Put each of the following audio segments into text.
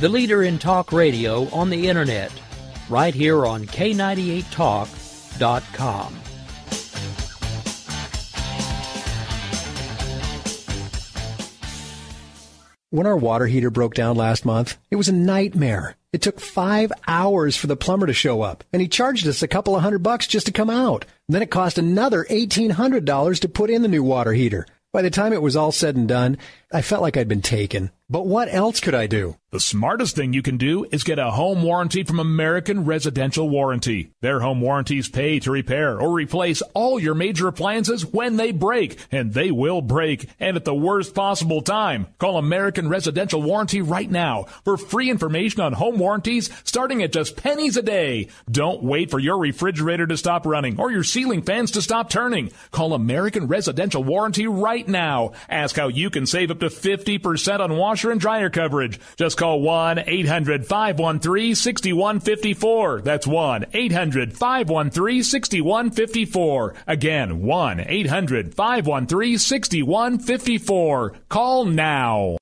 the leader in talk radio on the internet, right here on K98Talk.com. When our water heater broke down last month, it was a nightmare. It took five hours for the plumber to show up, and he charged us a couple of hundred bucks just to come out. Then it cost another $1,800 to put in the new water heater. By the time it was all said and done, I felt like I'd been taken. But what else could I do? The smartest thing you can do is get a home warranty from American Residential Warranty. Their home warranties pay to repair or replace all your major appliances when they break, and they will break, and at the worst possible time. Call American Residential Warranty right now for free information on home warranties starting at just pennies a day. Don't wait for your refrigerator to stop running or your ceiling fans to stop turning. Call American Residential Warranty right now. Ask how you can save up to 50% on washer and dryer coverage. Just call 1 800 513 6154. That's 1 800 513 6154. Again, 1 800 513 6154. Call now.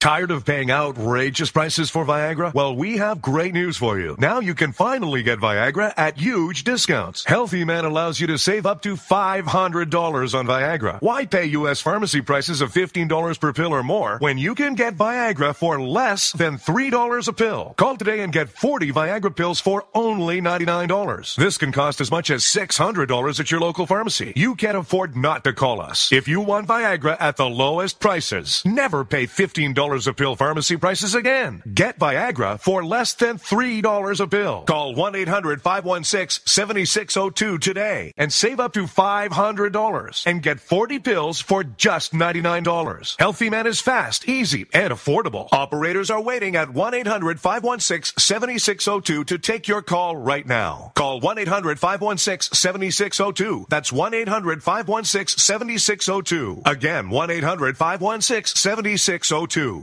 Tired of paying outrageous prices for Viagra? Well, we have great news for you. Now you can finally get Viagra at huge discounts. Healthy Man allows you to save up to $500 on Viagra. Why pay U.S. pharmacy prices of $15 per pill or more when you can get Viagra for less than $3 a pill? Call today and get 40 Viagra pills for only $99. This can cost as much as $600 at your local pharmacy. You can't afford not to call us. If you want Viagra at the lowest prices, never pay $15 a pill pharmacy prices again. Get Viagra for less than $3 a pill. Call 1-800-516-7602 today and save up to $500 and get 40 pills for just $99. Healthy Man is fast, easy, and affordable. Operators are waiting at 1-800-516-7602 to take your call right now. Call 1-800-516-7602. That's 1-800-516-7602. Again, 1-800-516-7602.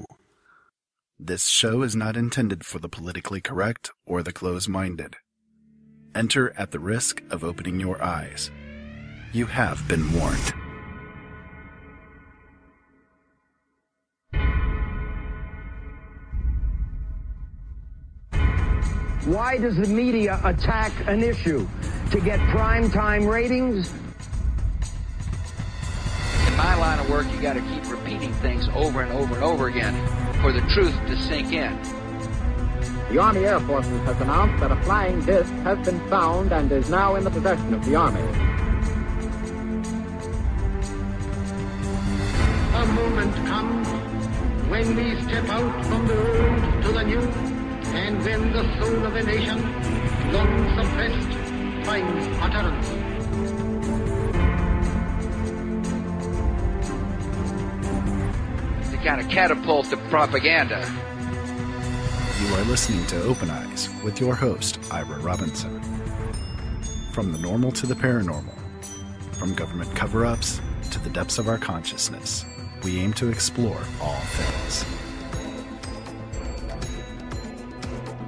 This show is not intended for the politically correct or the close minded. Enter at the risk of opening your eyes. You have been warned. Why does the media attack an issue? To get prime time ratings? In my line of work, you got to keep repeating things over and over and over again for the truth to sink in. The Army Air Forces has announced that a flying disc has been found and is now in the possession of the Army. A moment comes when we step out from the old to the new, and when the soul of a nation, long suppressed, finds utterance. Kind of catapult the propaganda. You are listening to Open Eyes with your host, Ira Robinson. From the normal to the paranormal, from government cover ups to the depths of our consciousness, we aim to explore all things.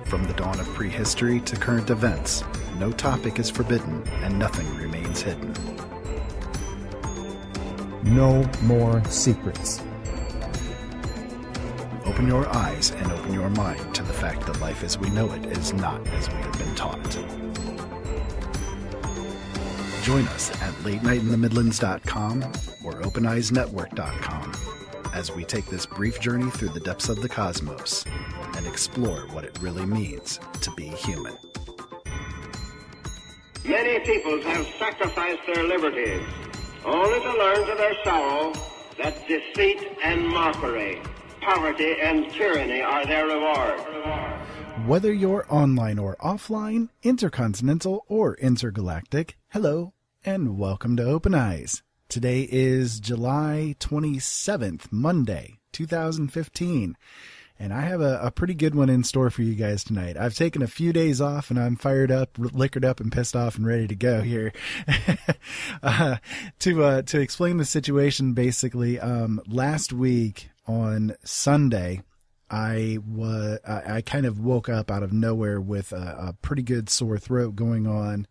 From the dawn of prehistory to current events, no topic is forbidden and nothing remains hidden. No more secrets. Open your eyes and open your mind to the fact that life as we know it is not as we have been taught. Join us at latenightinthe or openeyesnetwork.com as we take this brief journey through the depths of the cosmos and explore what it really means to be human. Many peoples have sacrificed their liberties, only to learn to their sorrow that deceit and mockery, poverty and tyranny are their reward. Whether you're online or offline, intercontinental or intergalactic, hello and welcome to Open Eyes. Today is July 27th, Monday, 2015. And I have a, a, pretty good one in store for you guys tonight. I've taken a few days off and I'm fired up, liquored up and pissed off and ready to go here. uh, to, uh, to explain the situation, basically, um, last week on Sunday, I was, I, kind of woke up out of nowhere with a, a pretty good sore throat going on.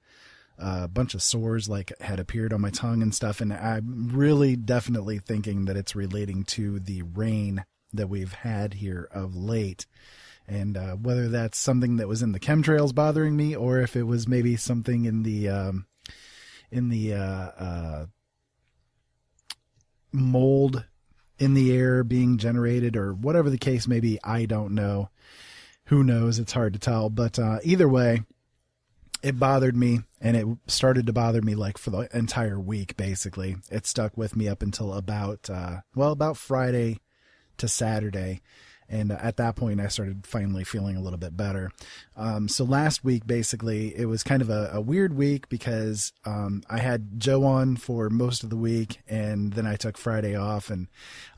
A bunch of sores like had appeared on my tongue and stuff and i'm really definitely thinking that it's relating to the rain that we've had here of late. And uh, whether that's something that was in the chemtrails bothering me, or if it was maybe something in the um, in the uh, uh, mold in the air being generated, or whatever the case may be, I don't know. Who knows? It's hard to tell. But uh, either way, it bothered me, and it started to bother me like for the entire week. Basically, it stuck with me up until about uh, well, about Friday to Saturday and at that point, I started finally feeling a little bit better. Um, so last week, basically, it was kind of a, a weird week because um, I had Joe on for most of the week, and then I took Friday off and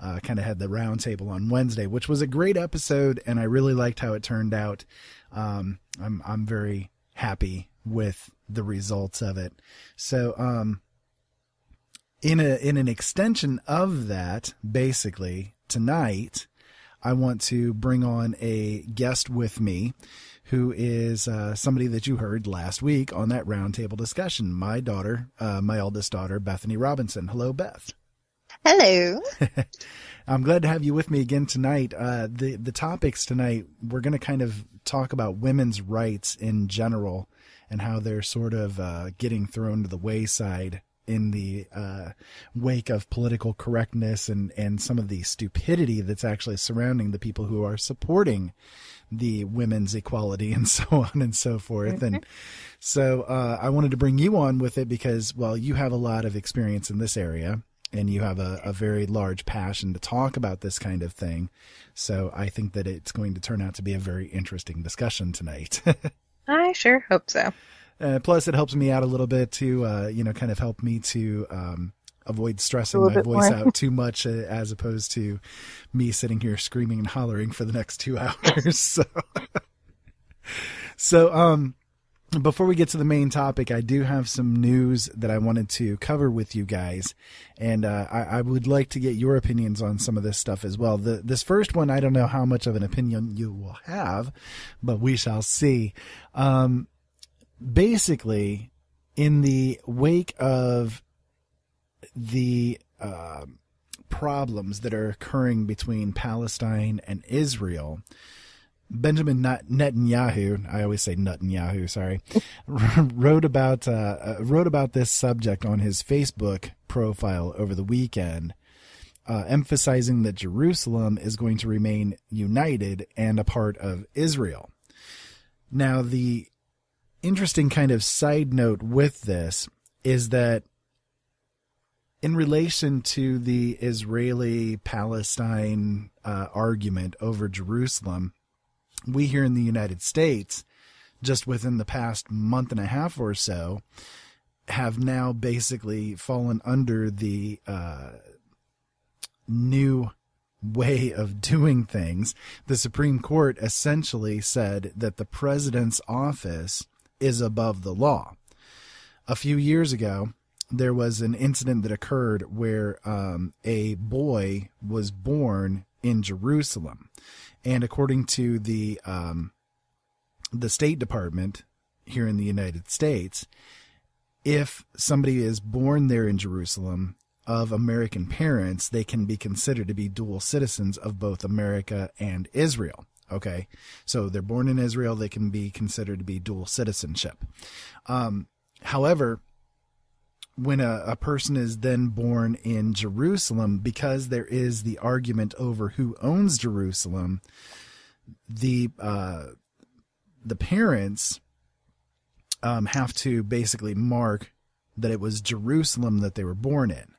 uh, kind of had the roundtable on Wednesday, which was a great episode, and I really liked how it turned out. Um, I'm I'm very happy with the results of it. So, um, in a in an extension of that, basically tonight I want to bring on a guest with me who is uh, somebody that you heard last week on that roundtable discussion. My daughter, uh, my eldest daughter, Bethany Robinson. Hello, Beth. Hello. I'm glad to have you with me again tonight. Uh, the the topics tonight we're going to kind of talk about women's rights in general and how they're sort of uh, getting thrown to the wayside in the uh, wake of political correctness and, and some of the stupidity that's actually surrounding the people who are supporting the women's equality and so on and so forth. Mm-hmm. And so uh, I wanted to bring you on with it because, well, you have a lot of experience in this area and you have a, a very large passion to talk about this kind of thing. So I think that it's going to turn out to be a very interesting discussion tonight. I sure hope so. Uh, plus, it helps me out a little bit to, uh, you know, kind of help me to um, avoid stressing my voice out too much, uh, as opposed to me sitting here screaming and hollering for the next two hours. so, so um, before we get to the main topic, I do have some news that I wanted to cover with you guys, and uh, I, I, would like to get your opinions on some of this stuff as well. The, this first one, I don't know how much of an opinion you will have, but we shall see. Um, basically, in the wake of the uh, problems that are occurring between Palestine and Israel, Benjamin Netanyahu, I always say Netanyahu, sorry, wrote about uh, uh, wrote about this subject on his Facebook profile over the weekend, uh, emphasizing that Jerusalem is going to remain united and a part of Israel. Now, the interesting kind of side note with this is that in relation to the Israeli Palestine uh, argument over Jerusalem, we here in the United States, just within the past month and a half or so, have now basically fallen under the uh, new way of doing things. The Supreme Court essentially said that the president's office is above the law. A few years ago, there was an incident that occurred where um, a boy was born in Jerusalem, and according to the um, the State Department here in the United States, if somebody is born there in Jerusalem of American parents, they can be considered to be dual citizens of both America and Israel. Okay. So they're born in Israel. They can be considered to be dual citizenship. Um, however, when a, a person is then born in Jerusalem, because there is the argument over who owns Jerusalem, the, uh, the parents, um, have to basically mark that it was Jerusalem that they were born in.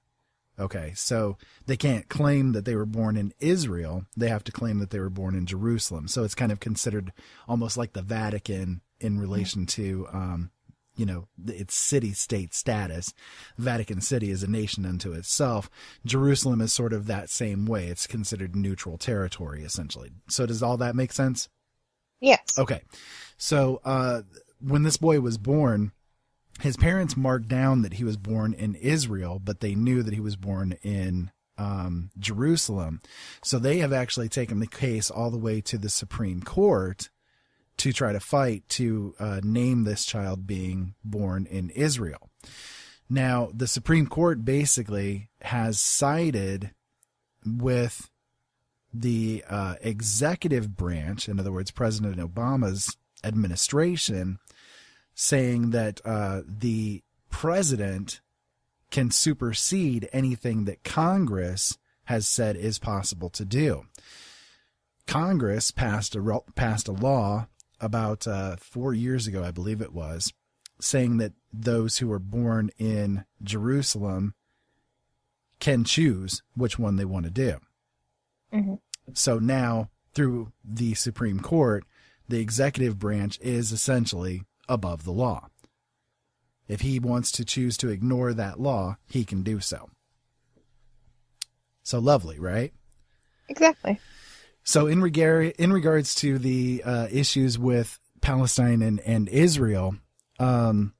Okay, so they can't claim that they were born in Israel. They have to claim that they were born in Jerusalem. So it's kind of considered almost like the Vatican in relation to, um, you know, its city state status. Vatican City is a nation unto itself. Jerusalem is sort of that same way. It's considered neutral territory, essentially. So does all that make sense? Yes. Okay. So, uh, when this boy was born, his parents marked down that he was born in Israel, but they knew that he was born in um, Jerusalem. So they have actually taken the case all the way to the Supreme Court to try to fight to uh, name this child being born in Israel. Now, the Supreme Court basically has sided with the uh, executive branch, in other words, President Obama's administration, saying that uh, the president can supersede anything that Congress has said is possible to do. Congress passed a passed a law about uh, four years ago, I believe it was, saying that those who were born in Jerusalem can choose which one they want to do. Mm-hmm. So now, through the Supreme Court, the executive branch is essentially above the law. If he wants to choose to ignore that law, he can do so. So lovely, right? Exactly. So in regard in regards to the uh, issues with Palestine and and Israel, um,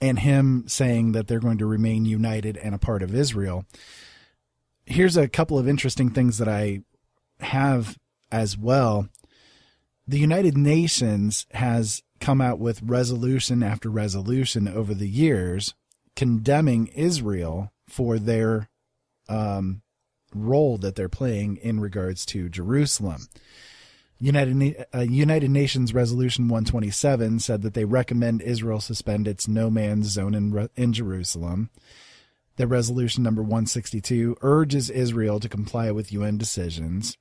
and him saying that they're going to remain united and a part of Israel, here's a couple of interesting things that I have as well. The United Nations has come out with resolution after resolution over the years condemning Israel for their um, role that they're playing in regards to Jerusalem. United uh, United Nations Resolution 127 said that they recommend Israel suspend its no man's zone in in Jerusalem. The resolution number 162 urges Israel to comply with UN decisions.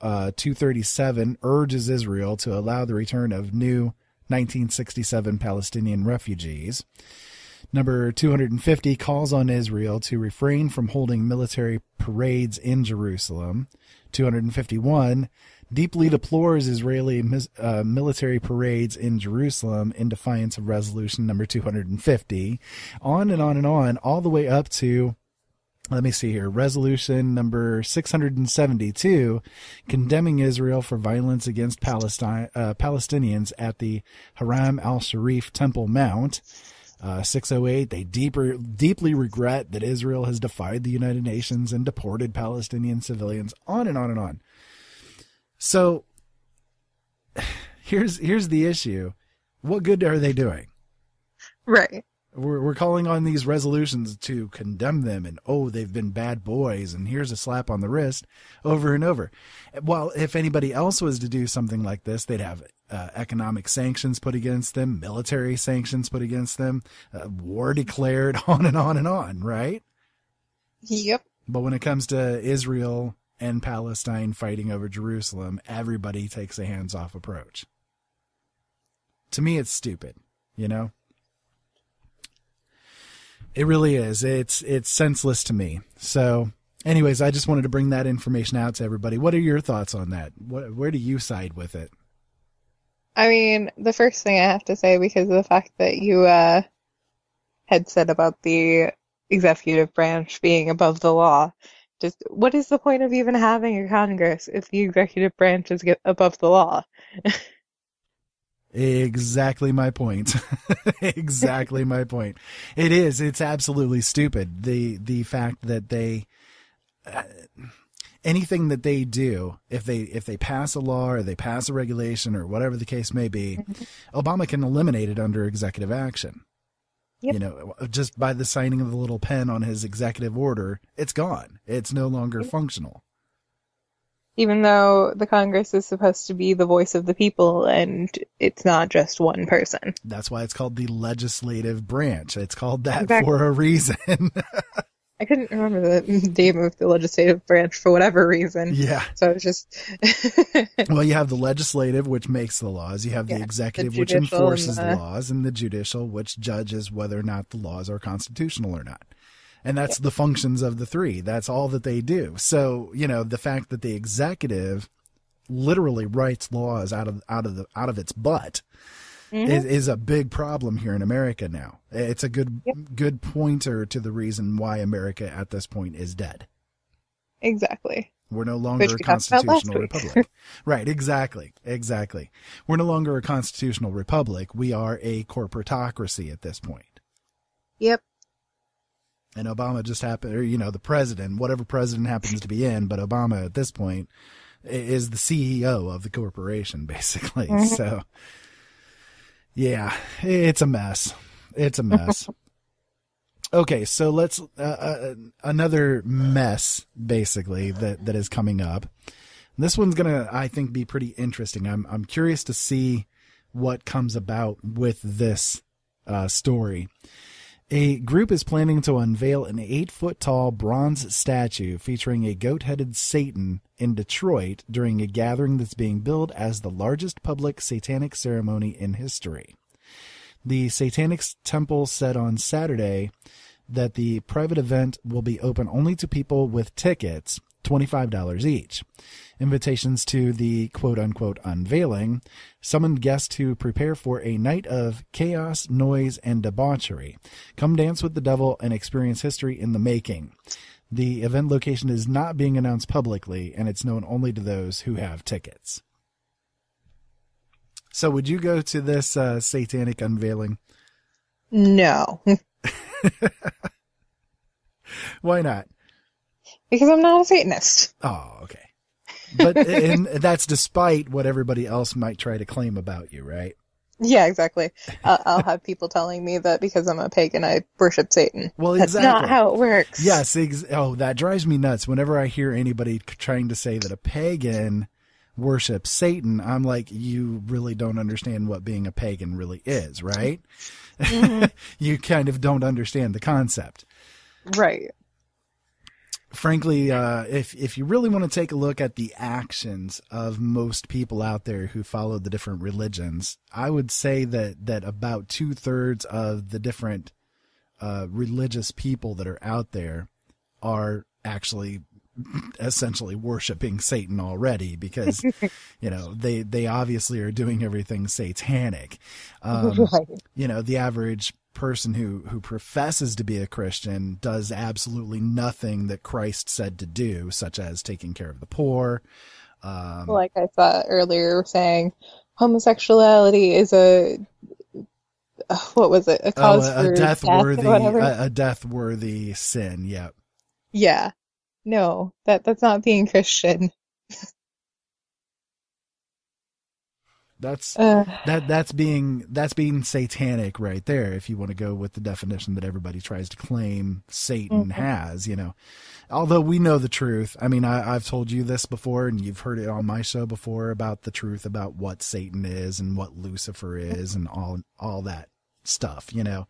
Uh, 237 urges Israel to allow the return of new 1967 Palestinian refugees. Number 250 calls on Israel to refrain from holding military parades in Jerusalem. 251 deeply deplores Israeli uh, military parades in Jerusalem in defiance of resolution number 250. On and on and on, all the way up to let me see here. Resolution number 672 condemning Israel for violence against Palestine, uh, Palestinians at the Haram al Sharif Temple Mount. Uh, 608, they deeper, deeply regret that Israel has defied the United Nations and deported Palestinian civilians, on and on and on. So here's here's the issue. What good are they doing? Right. We're we're calling on these resolutions to condemn them and oh they've been bad boys and here's a slap on the wrist over and over. Well, if anybody else was to do something like this, they'd have uh, economic sanctions put against them, military sanctions put against them, uh, war declared, on and on and on, right? Yep. But when it comes to Israel and Palestine fighting over Jerusalem, everybody takes a hands off approach. To me, it's stupid, you know? It really is. It's it's senseless to me. So, anyways, I just wanted to bring that information out to everybody. What are your thoughts on that? What, where do you side with it? I mean, the first thing I have to say, because of the fact that you uh, had said about the executive branch being above the law, just what is the point of even having a Congress if the executive branch is above the law? Exactly my point. exactly my point. It is. It's absolutely stupid. The the fact that they uh, anything that they do, if they if they pass a law or they pass a regulation or whatever the case may be, mm-hmm. Obama can eliminate it under executive action. Yep. You know, just by the signing of the little pen on his executive order, it's gone. It's no longer yep. functional even though the Congress is supposed to be the voice of the people and it's not just one person. That's why it's called the legislative branch. It's called that exactly. for a reason. I couldn't remember the name of the legislative branch for whatever reason. Yeah. So it's just. well, you have the legislative, which makes the laws. You have the yeah, executive, the which enforces the... the laws, and the judicial, which judges whether or not the laws are constitutional or not and that's the functions of the three. That's all that they do. So, you know, the fact that the executive literally writes laws out of out of the out of its butt mm-hmm. is, is a big problem here in America now. It's a good yep. good pointer to the reason why America at this point is dead. Exactly. We're no longer a constitutional republic. right, exactly. Exactly. We're no longer a constitutional republic. We are a corporatocracy at this point. Yep and Obama just happened, or you know, the president, whatever president happens to be in, but Obama at this point is the CEO of the corporation, basically. Mm-hmm. So, yeah, it's a mess. It's a mess. Okay, so let's uh, uh, another mess basically that that is coming up. This one's gonna, I think, be pretty interesting. I'm I'm curious to see what comes about with this uh, story. A group is planning to unveil an eight foot tall bronze statue featuring a goat headed Satan in Detroit during a gathering that's being billed as the largest public satanic ceremony in history. The Satanic Temple said on Saturday that the private event will be open only to people with tickets, $25 each. Invitations to the quote unquote unveiling summoned guests to prepare for a night of chaos, noise, and debauchery. Come dance with the devil and experience history in the making. The event location is not being announced publicly, and it's known only to those who have tickets. So, would you go to this uh, satanic unveiling? No, Why not? because I'm not a Satanist. Oh, okay. But and that's despite what everybody else might try to claim about you, right? Yeah, exactly. I'll, I'll have people telling me that because I'm a pagan, I worship Satan. Well, That's exactly. not how it works. Yes. Ex- oh, that drives me nuts. Whenever I hear anybody trying to say that a pagan worships Satan, I'm like, you really don't understand what being a pagan really is, right? Mm-hmm. you kind of don't understand the concept. Right. Frankly, uh, if if you really want to take a look at the actions of most people out there who follow the different religions, I would say that that about two thirds of the different uh, religious people that are out there are actually essentially worshiping Satan already because you know they they obviously are doing everything satanic. Um, Right. You know, the average person who who professes to be a Christian does absolutely nothing that Christ said to do, such as taking care of the poor. Um, like I thought earlier, saying homosexuality is a uh, what was it? A oh, cause a, for death death worthy or a, a death worthy sin. Yeah. yeah. No, that that's not being Christian. That's Uh. that that's being that's being satanic right there. If you want to go with the definition that everybody tries to claim Satan Mhm. has, you know, although we know the truth. I mean, I, I've told you this before, and you've heard it on my show before about the truth about what Satan is and what Lucifer is, and all all that stuff. You know.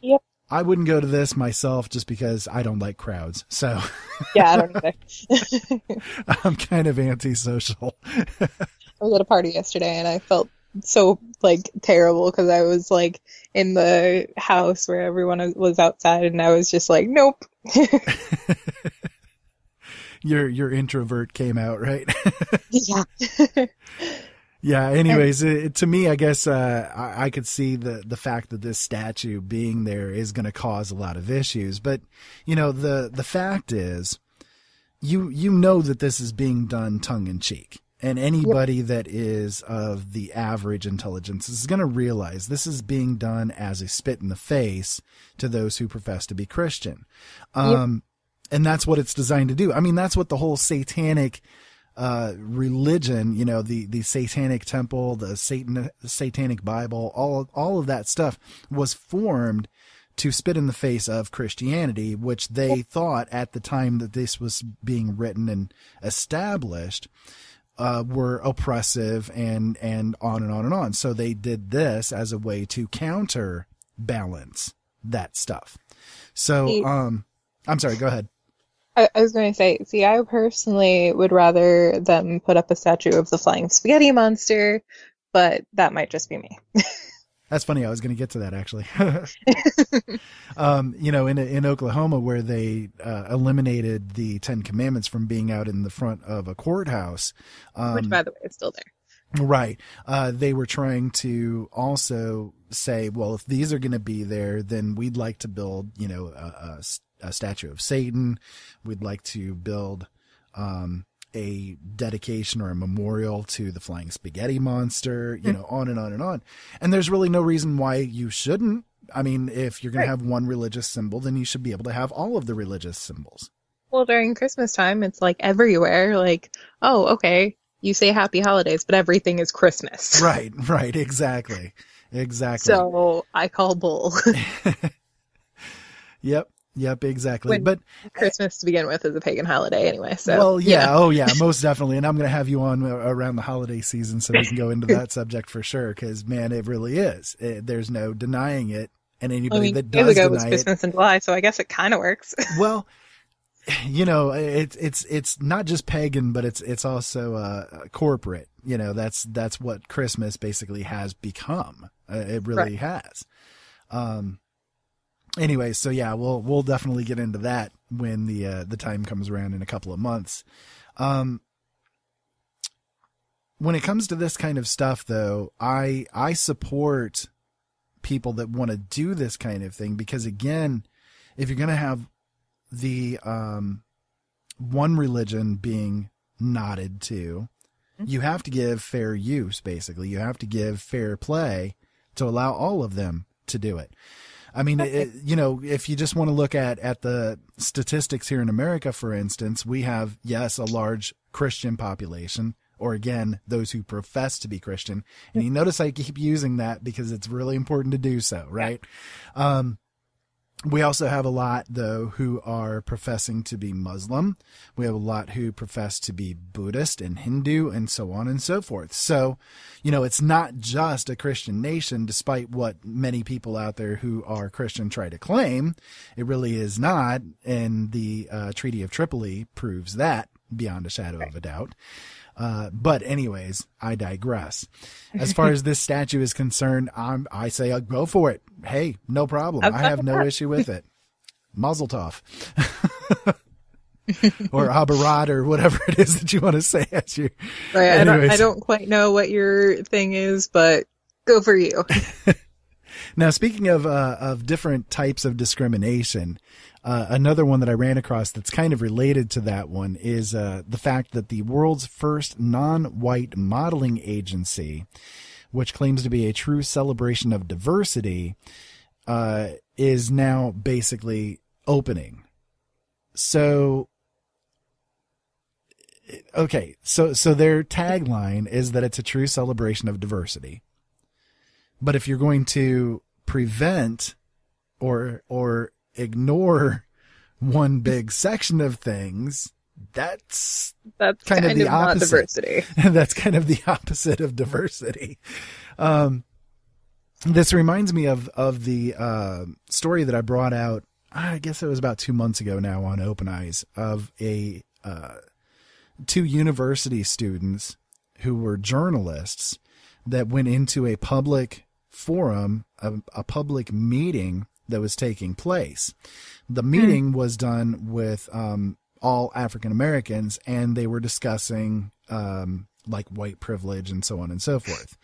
Yep. I wouldn't go to this myself just because I don't like crowds. So Yeah, I don't either. I'm kind of antisocial. I was at a party yesterday and I felt so like terrible because I was like in the house where everyone was outside and I was just like, nope. your your introvert came out, right? yeah. Yeah. Anyways, it, to me, I guess uh, I, I could see the the fact that this statue being there is going to cause a lot of issues. But you know, the the fact is, you you know that this is being done tongue in cheek, and anybody that is of the average intelligence is going to realize this is being done as a spit in the face to those who profess to be Christian. Um, and that's what it's designed to do. I mean, that's what the whole satanic uh, religion, you know, the, the satanic temple, the Satan, the satanic Bible, all, all of that stuff was formed to spit in the face of Christianity, which they thought at the time that this was being written and established, uh, were oppressive and, and on and on and on. So they did this as a way to counterbalance that stuff. So, See- um, I'm sorry, go ahead. I, I was going to say, see, I personally would rather them put up a statue of the flying spaghetti monster, but that might just be me. That's funny. I was going to get to that actually. um, you know, in in Oklahoma, where they uh, eliminated the Ten Commandments from being out in the front of a courthouse, um, Which, by the way, is still there. Right. Uh, they were trying to also say, well, if these are going to be there, then we'd like to build, you know, a, a, a statue of Satan. We'd like to build, um, a dedication or a memorial to the flying spaghetti monster, you hmm. know, on and on and on. And there's really no reason why you shouldn't. I mean, if you're going to have one religious symbol, then you should be able to have all of the religious symbols. Well, during Christmas time, it's like everywhere, like, oh, okay, you say happy holidays, but everything is Christmas. Right, right, exactly. Exactly. So I call bull. Yep. Yep, exactly. When but Christmas to begin with is a pagan holiday anyway. So well, yeah, know. oh yeah, most definitely. And I'm going to have you on around the holiday season so we can go into that subject for sure. Because man, it really is. It, there's no denying it. And anybody I mean, that does ago was deny Christmas in July, so I guess it kind of works. well, you know, it's it's it's not just pagan, but it's it's also uh, corporate. You know, that's that's what Christmas basically has become. Uh, it really Right. has. Um. Anyway, so yeah, we'll we'll definitely get into that when the uh, the time comes around in a couple of months. Um. When it comes to this kind of stuff, though, I I support people that want to do this kind of thing because again, if you're going to have the um, one religion being nodded to, you have to give fair use, basically. You have to give fair play to allow all of them to do it. I mean, it, you know, if you just want to look at, at the statistics here in America, for instance, we have, yes, a large Christian population, or again, those who profess to be Christian. And you notice I keep using that because it's really important to do so, right? Um, we also have a lot, though, who are professing to be Muslim. We have a lot who profess to be Buddhist and Hindu and so on and so forth. So, you know, it's not just a Christian nation, despite what many people out there who are Christian try to claim. It really is not. And the uh, Treaty of Tripoli proves that beyond a shadow of a doubt. Uh, but anyways, I digress. As far as this statue is concerned, I'm, I say uh, go for it. Hey, no problem. I have no issue with it. Mazel tov. or Abarat or whatever it is that you want to say as you. Right, I don't, I don't quite know what your thing is, but go for you. Now, speaking of uh, of different types of discrimination, uh, another one that I ran across that's kind of related to that one is uh, the fact that the world's first non-white modeling agency, which claims to be a true celebration of diversity, uh, is now basically opening. So, okay, so so their tagline is that it's a true celebration of diversity. But if you're going to prevent or or ignore one big section of things, that's That's kind, of the not opposite. diversity. that's kind of the opposite of diversity. Um, this reminds me of of the uh, story that I brought out. I guess it was about two months ago now on Open Eyes of a uh, two university students who were journalists that went into a public forum, a, a public meeting that was taking place. The meeting was done with um, all African Americans, and they were discussing um, like white privilege and so on and so forth.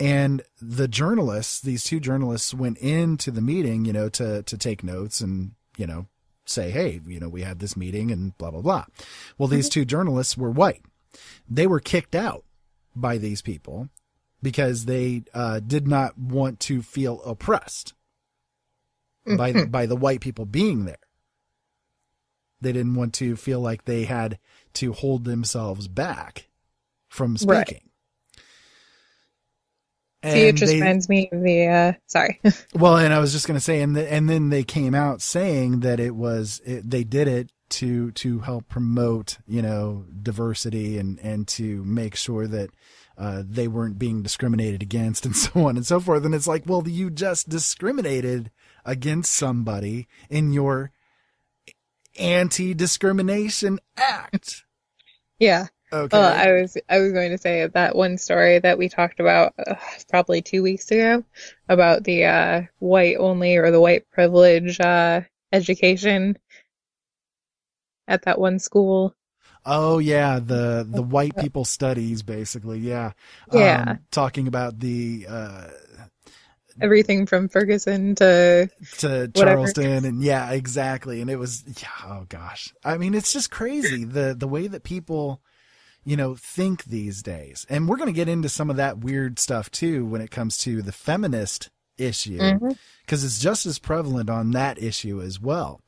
And the journalists, these two journalists, went into the meeting, you know, to to take notes and you know say, hey, you know, we had this meeting and blah blah blah. Well, these two journalists were white. They were kicked out by these people because they uh, did not want to feel oppressed by by the white people being there. They didn't want to feel like they had to hold themselves back from Right. speaking. See, it just they- reminds me of the, uh, sorry. well, and I was just going to say, and the, and then they came out saying that it was it, they did it to to help promote you know diversity and and to make sure that uh, they weren't being discriminated against and so on and so forth. And it's like, well, you just discriminated against somebody in your anti-discrimination act. yeah. Okay. Well, I was I was going to say that one story that we talked about uh, probably two weeks ago about the uh, white only or the white privilege uh, education at that one school. Oh yeah, the the white people studies basically, yeah. Yeah. Um, talking about the uh Everything from Ferguson to to Whatever. Charleston and yeah, exactly. And it was yeah, oh gosh. I mean, it's just crazy the the way that people you know think these days. And we're going to get into some of that weird stuff too when it comes to the feminist issue mm-hmm. because it's just as prevalent on that issue as well.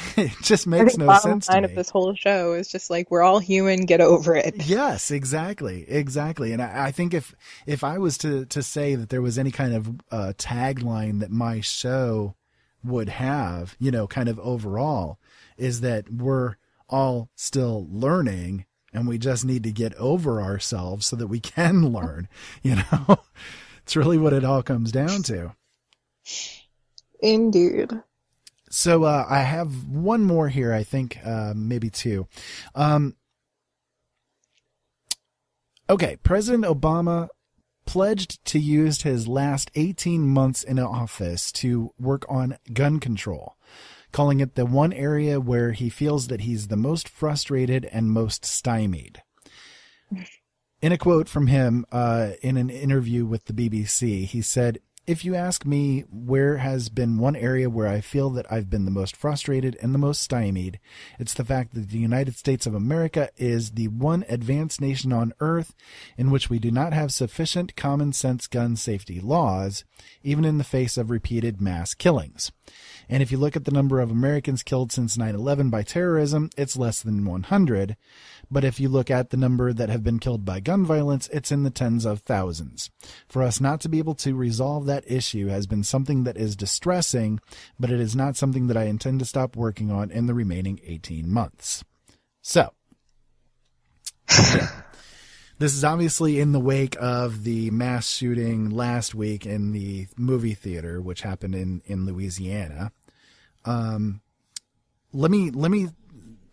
it just makes no bottom sense line of this whole show is just like we're all human, get over it. Yes, exactly, exactly. And I, I think if if I was to to say that there was any kind of uh, tagline that my show would have, you know, kind of overall, is that we're all still learning and we just need to get over ourselves so that we can learn, you know? it's really what it all comes down to. Indeed. So uh, I have one more here, I think, uh, maybe two. Um, okay, President Obama pledged to use his last 18 months in office to work on gun control, calling it the one area where he feels that he's the most frustrated and most stymied. In a quote from him uh, in an interview with the BBC, he said, if you ask me where has been one area where I feel that I've been the most frustrated and the most stymied, it's the fact that the United States of America is the one advanced nation on earth in which we do not have sufficient common sense gun safety laws, even in the face of repeated mass killings. And if you look at the number of Americans killed since 9-11 by terrorism, it's less than 100. But if you look at the number that have been killed by gun violence, it's in the tens of thousands. For us not to be able to resolve that issue has been something that is distressing, but it is not something that I intend to stop working on in the remaining 18 months. So, this is obviously in the wake of the mass shooting last week in the movie theater, which happened in, in Louisiana. Um, let me, let me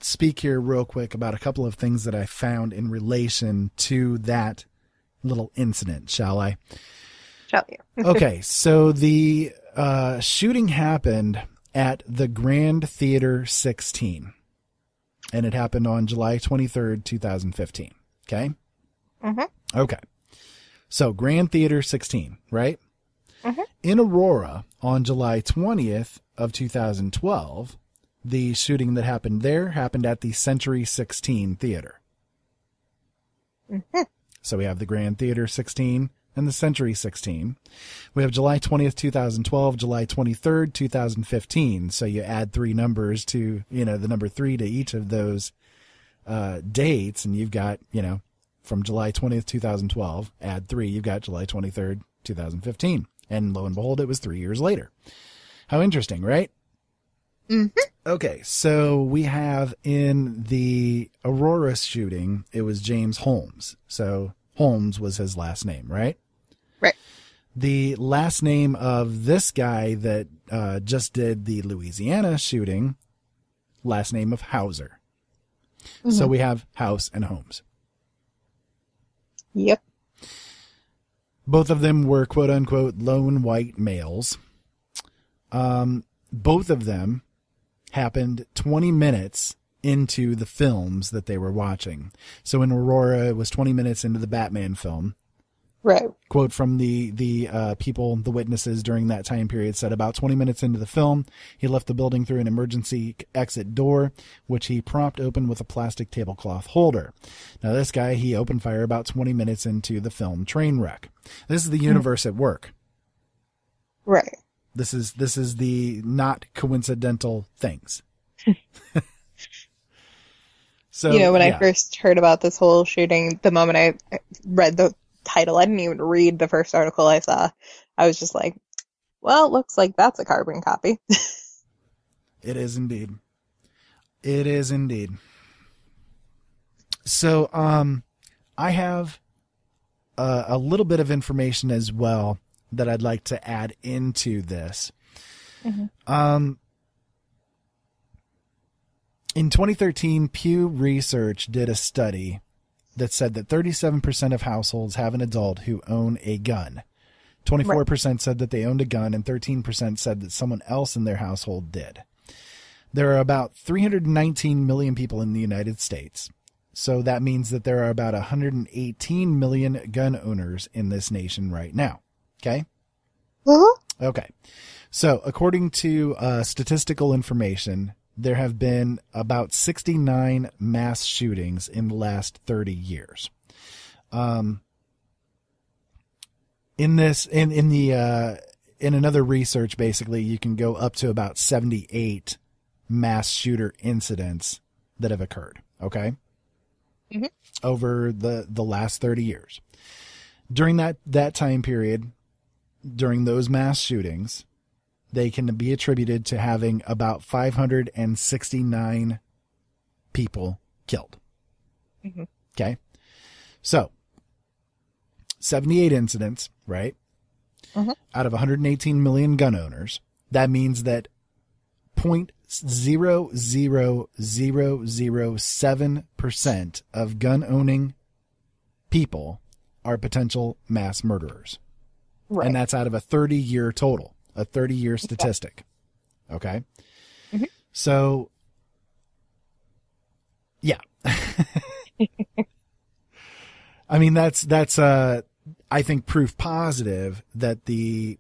speak here real quick about a couple of things that I found in relation to that little incident, shall I? Shall you? okay, so the uh, shooting happened at the Grand Theater 16, and it happened on July 23rd, 2015. Okay? Mm-hmm. Okay. So, Grand Theater 16, right? Mm-hmm. In Aurora on July 20th of 2012, the shooting that happened there happened at the Century 16 Theater. Mm-hmm. So we have the Grand Theater 16 and the Century 16. We have July 20th, 2012, July 23rd, 2015. So you add three numbers to, you know, the number three to each of those uh, dates, and you've got, you know, from July 20th, 2012, add three, you've got July 23rd, 2015. And lo and behold, it was three years later. How interesting, right? Mm-hmm. Okay, so we have in the Aurora shooting, it was James Holmes. So Holmes was his last name, right? Right. The last name of this guy that uh, just did the Louisiana shooting, last name of Houser. Mm-hmm. So we have House and Holmes. Yep. Both of them were quote unquote lone white males. Um, both of them happened 20 minutes into the films that they were watching. So in Aurora, it was 20 minutes into the Batman film. Right. Quote from the the uh, people, the witnesses during that time period said about 20 minutes into the film, he left the building through an emergency exit door, which he propped open with a plastic tablecloth holder. Now this guy, he opened fire about 20 minutes into the film Trainwreck. This is the universe at work. Right. This is this is the not coincidental things. so you know, when yeah. I first heard about this whole shooting, the moment I read the title, I didn't even read the first article I saw. I was just like, well, it looks like that's a carbon copy. it is indeed. It is indeed. So, um, I have a, a little bit of information as well that I'd like to add into this. Mm-hmm. Um, in 2013, Pew Research did a study that said that 37% of households have an adult who own a gun. 24% right. said that they owned a gun, and 13% said that someone else in their household did. There are about 319 million people in the United States. So that means that there are about 118 million gun owners in this nation right now. Okay? Mm-hmm. Okay. So, according to uh, statistical information, there have been about 69 mass shootings in the last 30 years. Um, in this, in, in the, uh, in another research, basically, you can go up to about 78 mass shooter incidents that have occurred. Okay. Mm-hmm. Over the, the last 30 years. During that, that time period, during those mass shootings, they can be attributed to having about 569 people killed. Mhm. Okay. So, 78 incidents, right? Mhm. Out of 118 million gun owners. That means that 0.00007% of gun owning people are potential mass murderers. Right. And that's out of a 30 year total, a 30 year statistic. Okay. Mhm. So, yeah. I mean, that's, that's, uh, I think proof positive that the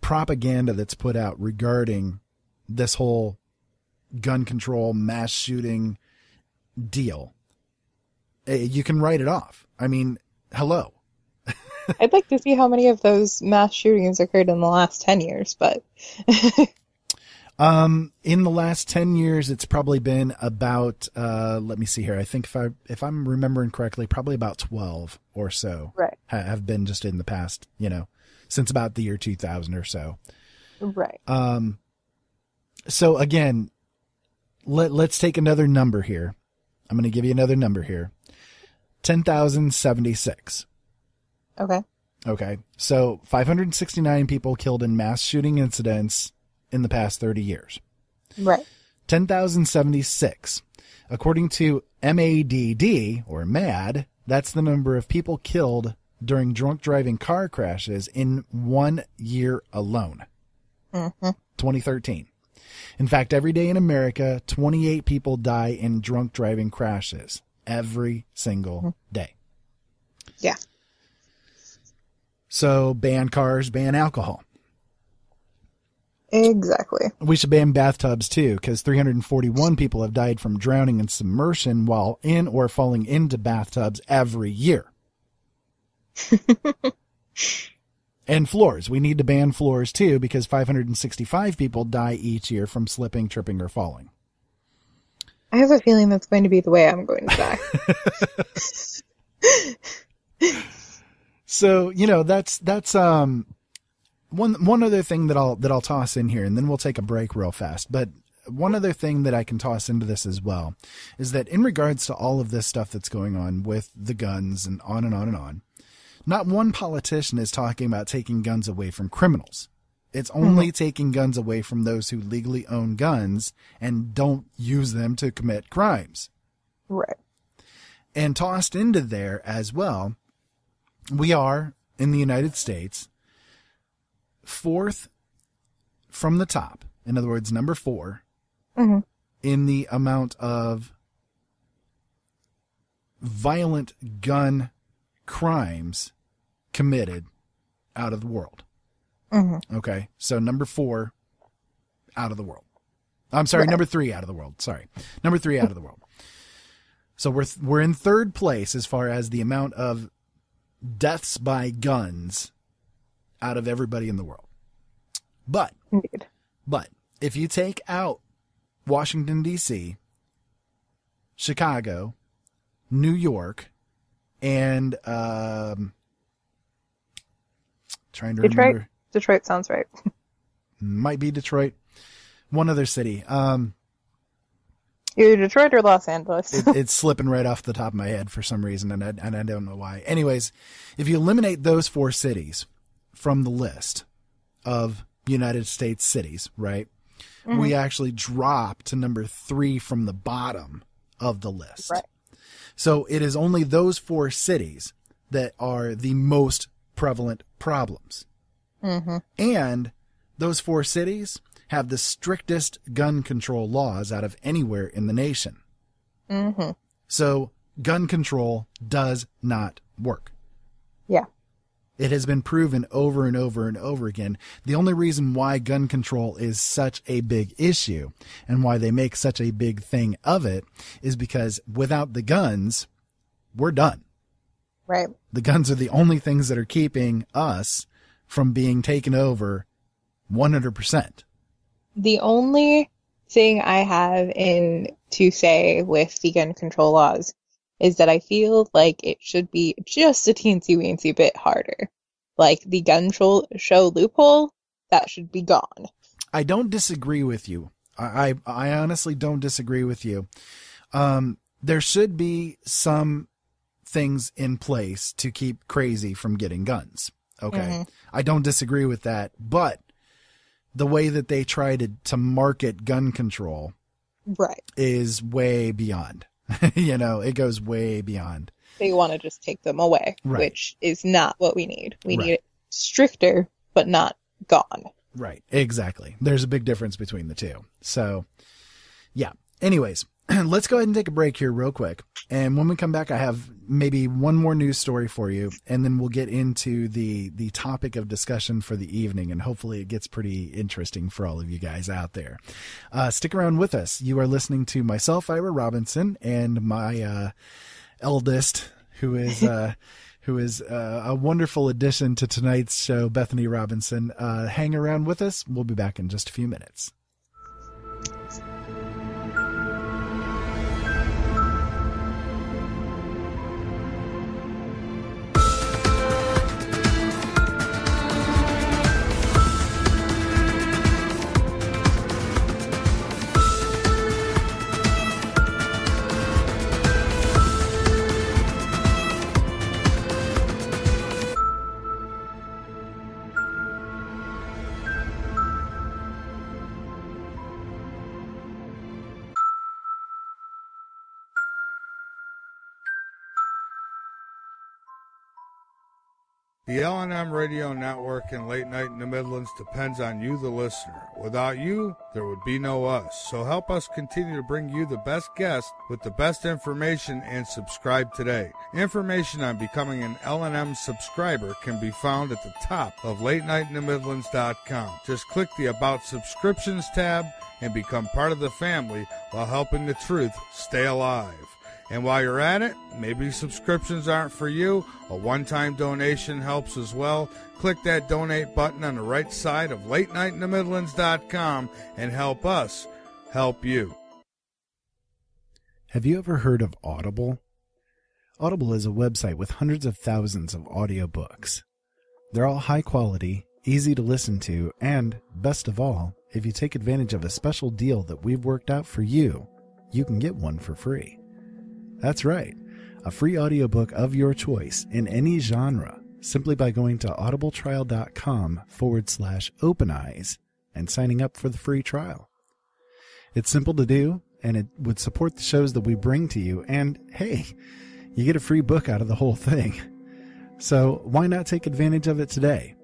propaganda that's put out regarding this whole gun control, mass shooting deal, eh, you can write it off. I mean, hello. I'd like to see how many of those mass shootings occurred in the last 10 years, but Um, in the last 10 years, it's probably been about, uh, let me see here. I think if I, if I'm remembering correctly, probably about 12 or so Right. ha- have been just in the past, you know, since about the year 2000 or so. right. Um, so again, let, let's take another number here. I'm going to give you another number here. 10,076. Okay. Okay. So 569 people killed in mass shooting incidents in the past 30 years. Right. 10,076. According to MADD or MAD, that's the number of people killed during drunk driving car crashes in one year alone. hmm 2013. In fact, every day in America, 28 people die in drunk driving crashes every single day. Yeah. So ban cars, ban alcohol. Exactly. We should ban bathtubs too, because 341 people have died from drowning and submersion while in or falling into bathtubs every year. and floors. We need to ban floors too, because 565 people die each year from slipping, tripping, or falling. I have a feeling that's going to be the way I'm going to die. So you know that's that's um one one other thing that I'll that I'll toss in here, and then we'll take a break real fast. But one other thing that I can toss into this as well is that in regards to all of this stuff that's going on with the guns and on and on and on, not one politician is talking about taking guns away from criminals. It's only taking guns away from those who legally own guns and don't use them to commit crimes. right. And tossed into there as well, we are in the United States fourth from the top. In other words, number 4 hmm in the amount of violent gun crimes committed out of the world. hmm Okay. So number four out of the world. I'm sorry, Right. number three out of the world. Sorry. Number three out of the world. So we're, we're in third place as far as the amount of deaths by guns out of everybody in the world. But, Indeed. but if you take out Washington DC, Chicago, New York, and, um, trying to Detroit. remember Detroit sounds right. might be Detroit, one other city. Um, Either Detroit or Los Angeles. it, it's slipping right off the top of my head for some reason, and I, and I don't know why. Anyways, if you eliminate those four cities from the list of United States cities, right, we actually drop to number three from the bottom of the list. Right. So it is only those four cities that are the most prevalent problems. hmm And those four cities have the strictest gun control laws out of anywhere in the nation. hmm So gun control does not work. Yeah. It has been proven over and over and over again. The only reason why gun control is such a big issue and why they make such a big thing of it is because without the guns, we're done. Right. The guns are the only things that are keeping us from being taken over 100%. The only thing I have in to say with the gun control laws is that I feel like it should be just a teensy weensy bit harder. Like the gun show, show loophole, that should be gone. I don't disagree with you. I, I, I honestly don't disagree with you. Um, there should be some things in place to keep crazy from getting guns. Okay. Mhm. I don't disagree with that, but the way that they try to, to market gun control Right. is way beyond. you know, it goes way beyond. They want to just take them away, Right. which is not what we need. We Right. need it stricter, but not gone. Right. Exactly. There's a big difference between the two. So, yeah. Anyways, let's go ahead and take a break here real quick. And when we come back, I have maybe one more news story for you, and then we'll get into the the topic of discussion for the evening, and hopefully it gets pretty interesting for all of you guys out there. Uh, stick around with us. You are listening to myself, Ira Robinson, and my uh, eldest, who is. Uh, who is uh, a wonderful addition to tonight's show, Bethany Robinson. Uh, hang around with us. We'll be back in just a few minutes. The L&M Radio Network and Late Night in the Midlands depends on you, the listener. Without you, there would be no us. So help us continue to bring you the best guests with the best information and subscribe today. Information on becoming an L&M subscriber can be found at the top of LateNightInTheMidlands.com. Just click the About Subscriptions tab and become part of the family while helping the truth stay alive. And while you're at it, maybe subscriptions aren't for you. A one time donation helps as well. Click that donate button on the right side of LateNightInTheMidlands.com and help us help you. Have you ever heard of Audible? Audible is a website with hundreds of thousands of audiobooks. They're all high quality, easy to listen to, and, best of all, if you take advantage of a special deal that we've worked out for you, you can get one for free. That's right, a free audiobook of your choice in any genre simply by going to audibletrial.com forward slash open eyes and signing up for the free trial. It's simple to do, and it would support the shows that we bring to you. And hey, you get a free book out of the whole thing. So why not take advantage of it today?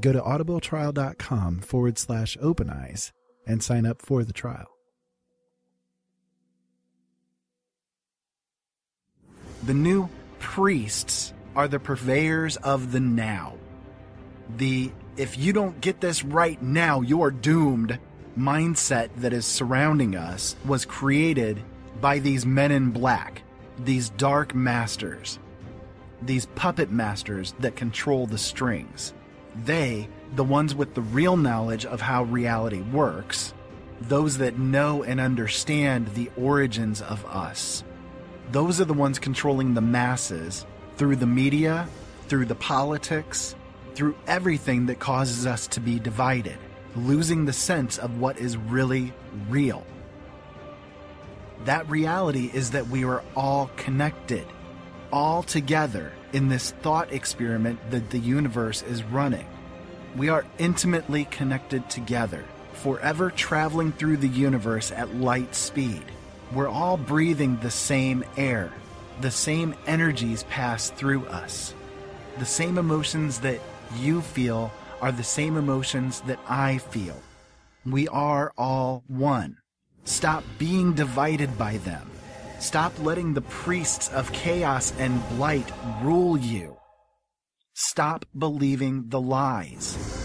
Go to audibletrial.com forward slash open eyes and sign up for the trial. The new priests are the purveyors of the now. The if you don't get this right now, you're doomed mindset that is surrounding us was created by these men in black, these dark masters, these puppet masters that control the strings. They, the ones with the real knowledge of how reality works, those that know and understand the origins of us. Those are the ones controlling the masses through the media, through the politics, through everything that causes us to be divided, losing the sense of what is really real. That reality is that we are all connected, all together in this thought experiment that the universe is running. We are intimately connected together, forever traveling through the universe at light speed. We're all breathing the same air. The same energies pass through us. The same emotions that you feel are the same emotions that I feel. We are all one. Stop being divided by them. Stop letting the priests of chaos and blight rule you. Stop believing the lies.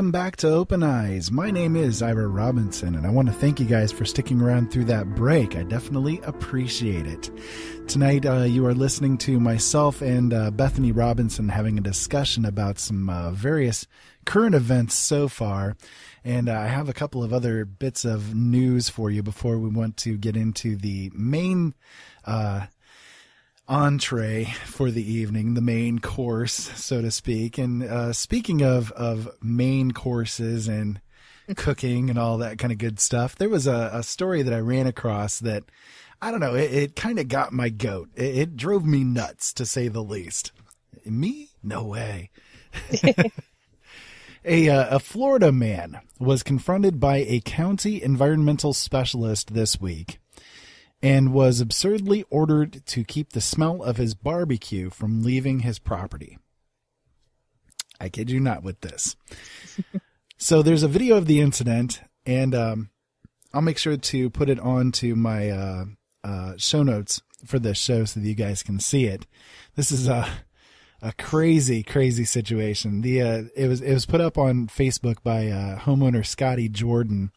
Welcome back to Open Eyes. My name is Ira Robinson, and I want to thank you guys for sticking around through that break. I definitely appreciate it. Tonight, uh, you are listening to myself and uh, Bethany Robinson having a discussion about some uh, various current events so far. And uh, I have a couple of other bits of news for you before we want to get into the main uh, entree for the evening, the main course, so to speak. And uh, speaking of of main courses and cooking and all that kind of good stuff, there was a, a story that I ran across that I don't know. It, it kind of got my goat. It, it drove me nuts, to say the least. Me? No way. a, uh, a Florida man was confronted by a county environmental specialist this week and was absurdly ordered to keep the smell of his barbecue from leaving his property. I kid you not with this. so there's a video of the incident, and um, I'll make sure to put it onto my uh, uh, show notes for this show so that you guys can see it. This is a a crazy, crazy situation. The uh, it was it was put up on Facebook by uh, homeowner Scotty Jordan,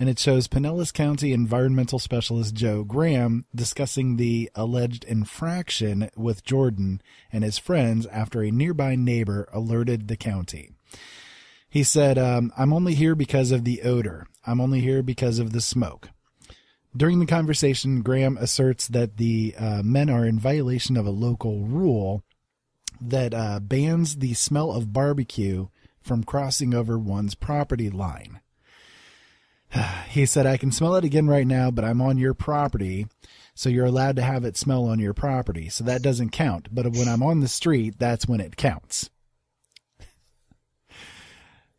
and it shows Pinellas County Environmental Specialist Joe Graham discussing the alleged infraction with Jordan and his friends after a nearby neighbor alerted the county. He said, um, "I'm only here because of the odor. I'm only here because of the smoke." During the conversation, Graham asserts that the uh, men are in violation of a local rule that uh, bans the smell of barbecue from crossing over one's property line. he said, I can smell it again right now, but I'm on your property, so you're allowed to have it smell on your property. So that doesn't count. But when I'm on the street, that's when it counts.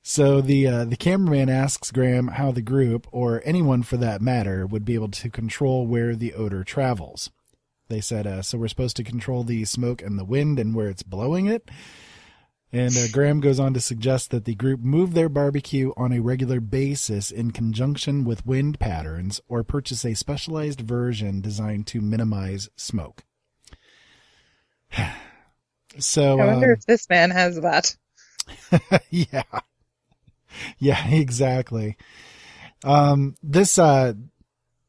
So the uh, the cameraman asks Graham how the group, or anyone for that matter, would be able to control where the odor travels. They said, uh, so we're supposed to control the smoke and the wind and where it's blowing it. And uh, Graham goes on to suggest that the group move their barbecue on a regular basis in conjunction with wind patterns or purchase a specialized version designed to minimize smoke. so I wonder um, if this man has that. yeah. Yeah, exactly. Um, this, uh,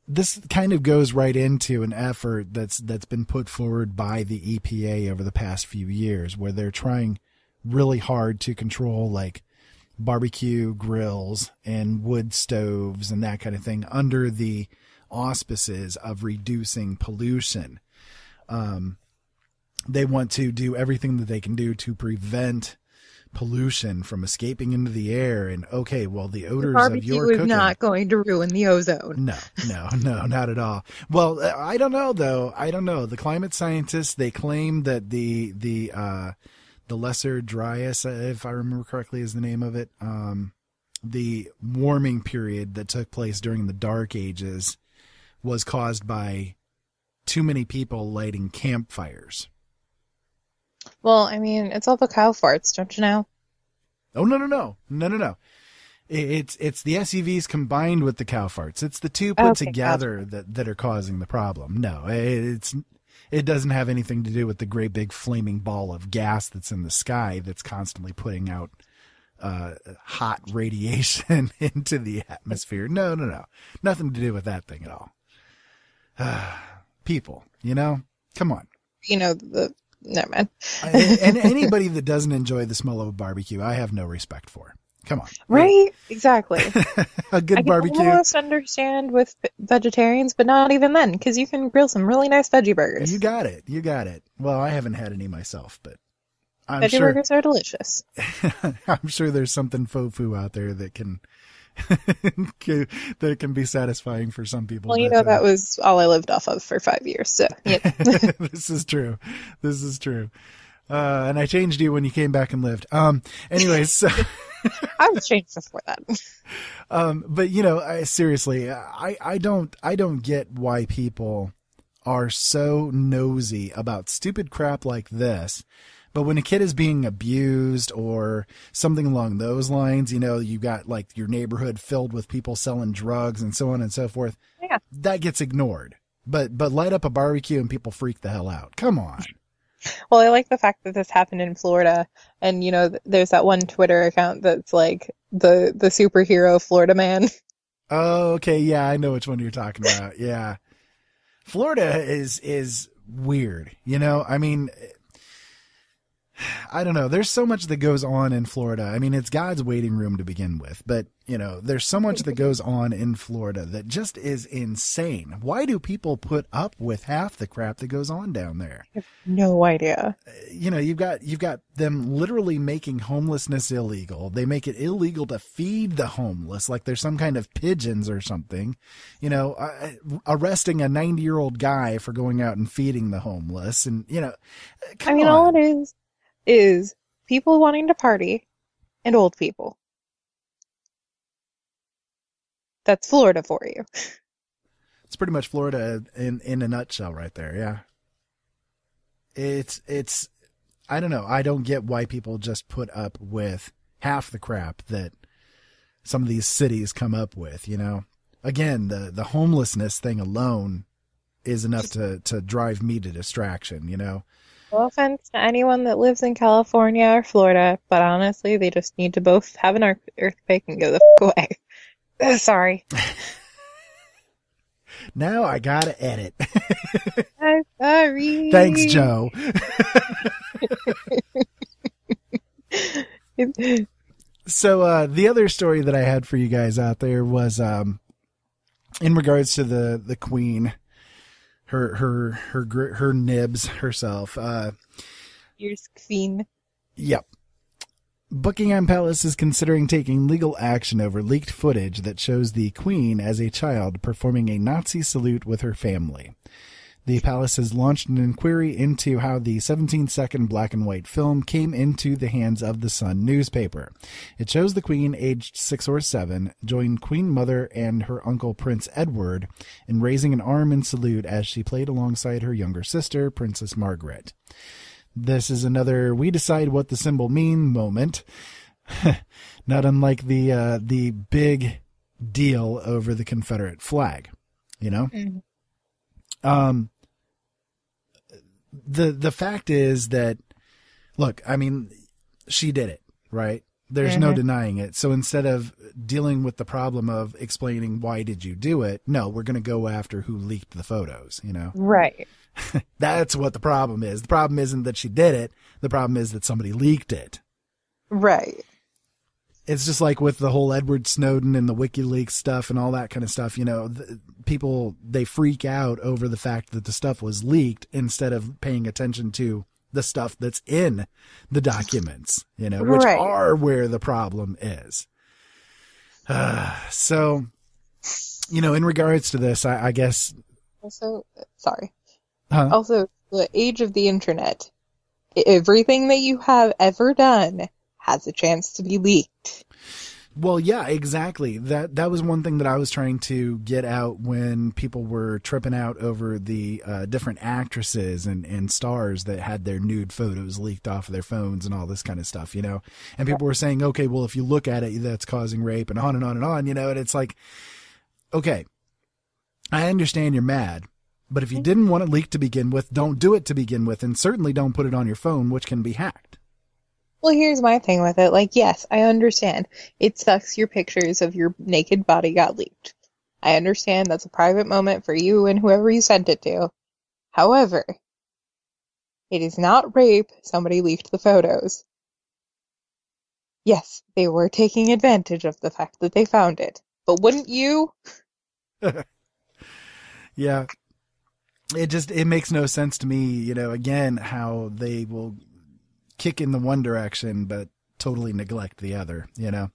this kind of goes right into an effort that's, that's been put forward by the EPA over the past few years where they're trying really hard to control like barbecue grills and wood stoves and that kind of thing under the auspices of reducing pollution. Um, they want to do everything that they can do to prevent pollution from escaping into the air. And okay, well, the odors of Barbecue your is cooking. not going to ruin the ozone. No, no, no, not at all. Well, uh, I don't know though. I don't know. The climate scientists they claim that the the uh, the lesser dryas, if I remember correctly, is the name of it. Um, the warming period that took place during the Dark Ages was caused by too many people lighting campfires. Well, I mean, it's all the cow farts, don't you know? Oh no no no no no no! It's it's the SUVs combined with the cow farts. It's the two put Okay, together that that are causing the problem. No, it's it doesn't have anything to do with the great big flaming ball of gas that's in the sky that's constantly putting out uh, hot radiation into the atmosphere. No no no, nothing to do with that thing at all. People, you know, come on. You know, the. Never mind. and, and anybody that doesn't enjoy the smell of a barbecue, I have no respect for. Come on. Right? Exactly. A good I can barbecue. almost understand with vegetarians, but not even then, because you can grill some really nice veggie burgers. You got it. You got it. Well, I haven't had any myself, but I'm veggie sure burgers are delicious. I'm sure there's something faux out there that can that can be satisfying for some people. Well, you but, know, uh, that was all I lived off of for five years, so, yeah. this is true. This is true. Uh, and I changed you when you came back and lived. Um, anyways, so, I was changed before that. um, but you know, I, seriously, I, I don't, I don't get why people are so nosy about stupid crap like this. But when a kid is being abused or something along those lines, you know, you got like your neighborhood filled with people selling drugs and so on and so forth. Yeah. That gets ignored. But but light up a barbecue and people freak the hell out. Come on. Well, I like the fact that this happened in Florida, and you know, there's that one Twitter account that's like the the superhero Florida man. Oh, okay. Yeah, I know which one you're talking about. Yeah. Florida is is weird. You know, I mean I don't know. There's so much that goes on in Florida. I mean, it's God's waiting room to begin with, but you know, there's so much that goes on in Florida that just is insane. Why do people put up with half the crap that goes on down there? No idea. Uh, you know, you've got you've got them literally making homelessness illegal. They make it illegal to feed the homeless like there's some kind of pigeons or something. You know, uh, uh arresting a 90-year-old guy for going out and feeding the homeless and you know, uh, I mean, all it is is people wanting to party and old people. That's Florida for you. It's pretty much Florida in in a nutshell, right there. Yeah. It's it's I don't know. I don't get why people just put up with half the crap that some of these cities come up with. You know, again, the the homelessness thing alone is enough to to drive me to distraction. You know. No offense to anyone that lives in California or Florida, but honestly, they just need to both have an earthquake and go the fuck away. Sorry. now I gotta edit. I'm sorry. Thanks, Joe. so uh, the other story that I had for you guys out there was um, in regards to the the Queen, her her her her nibs herself. Uh, Here's Queen. Yep. Buckingham Palace is considering taking legal action over leaked footage that shows the Queen as a child performing a Nazi salute with her family. The palace has launched an inquiry into how the 17 second black and white film came into the hands of the Sun newspaper. It shows the Queen, aged six or seven, join Queen Mother and her uncle Prince Edward in raising an arm in salute as she played alongside her younger sister, Princess Margaret. This is another we decide what the symbol mean moment. Not unlike the uh, the big deal over the Confederate flag, you know? Mm-hmm. Um the the fact is that look, I mean, she did it, right? There's mm-hmm. no denying it. So instead of dealing with the problem of explaining why did you do it, no, we're going to go after who leaked the photos, you know? Right. That's what the problem is. The problem isn't that she did it. The problem is that somebody leaked it. Right. It's just like with the whole Edward Snowden and the WikiLeaks stuff and all that kind of stuff. You know, the, people they freak out over the fact that the stuff was leaked instead of paying attention to the stuff that's in the documents. You know, which right. are where the problem is. Uh, so, you know, in regards to this, I, I guess. Also, sorry. Huh? Also, the age of the internet. Everything that you have ever done has a chance to be leaked. Well, yeah, exactly. That that was one thing that I was trying to get out when people were tripping out over the uh, different actresses and, and stars that had their nude photos leaked off of their phones and all this kind of stuff, you know. And people were saying, okay, well, if you look at it, that's causing rape and on and on and on, you know. And it's like, okay, I understand you're mad, but if you didn't want it leaked to begin with, don't do it to begin with, and certainly don't put it on your phone, which can be hacked. Well, here's my thing with it. Like, yes, I understand. It sucks your pictures of your naked body got leaked. I understand that's a private moment for you and whoever you sent it to. However, it is not rape. Somebody leaked the photos. Yes, they were taking advantage of the fact that they found it. But wouldn't you? yeah, it just it makes no sense to me, you know, again how they will kick in the one direction but totally neglect the other, you know.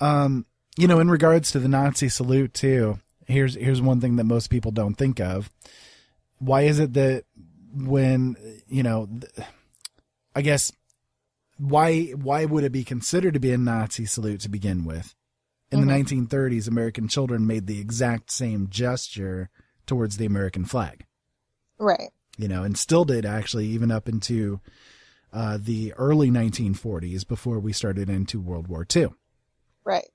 Um, you know, in regards to the Nazi salute too, here's here's one thing that most people don't think of. Why is it that when, you know, I guess why why would it be considered to be a Nazi salute to begin with? In mm-hmm. the 1930s, American children made the exact same gesture towards the American flag. Right. You know, and still did actually even up into uh, the early 1940s before we started into World War II. Right.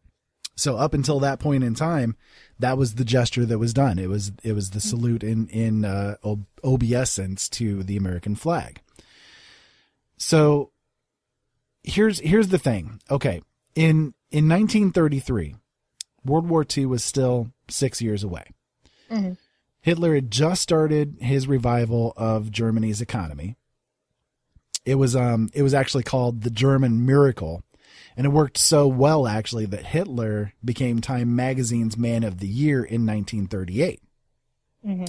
So up until that point in time, that was the gesture that was done. It was it was the salute in in uh, obeisance to the American flag. So here's here's the thing. Okay, in in 1933, World War II was still six years away. Mm-hmm. Hitler had just started his revival of Germany's economy. It was um it was actually called the German Miracle, and it worked so well actually that Hitler became Time Magazine's Man of the Year in 1938. Mm-hmm.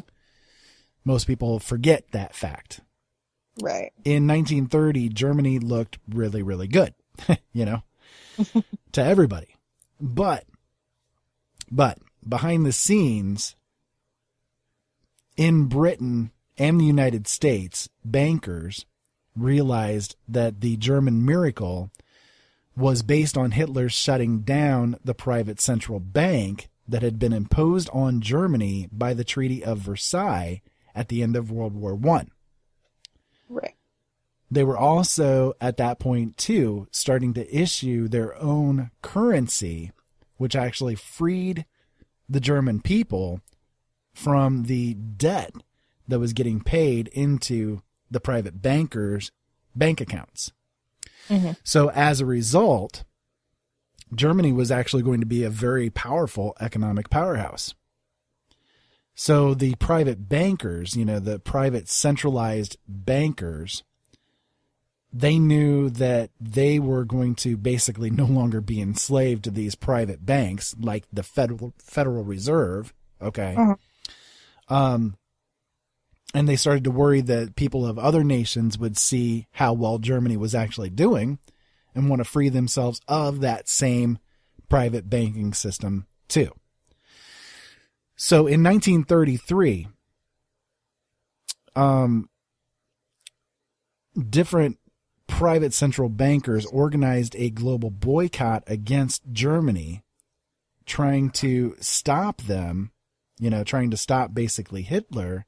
Most people forget that fact. Right. In 1930, Germany looked really, really good, you know, to everybody. But, but behind the scenes in Britain and the United States, bankers realized that the German miracle was based on Hitler's shutting down the private central bank that had been imposed on Germany by the Treaty of Versailles at the end of World War One. Right. They were also at that point too starting to issue their own currency, which actually freed the German people from the debt that was getting paid into the private bankers' bank accounts. Mm-hmm. So as a result, Germany was actually going to be a very powerful economic powerhouse. So the private bankers, you know, the private centralized bankers, they knew that they were going to basically no longer be enslaved to these private banks like the Federal Federal Reserve, okay? Um and they started to worry that people of other nations would see how well Germany was actually doing and want to free themselves of that same private banking system too. So in 1933, um, different private central bankers organized a global boycott against Germany, trying to stop them, you know, trying to stop basically Hitler,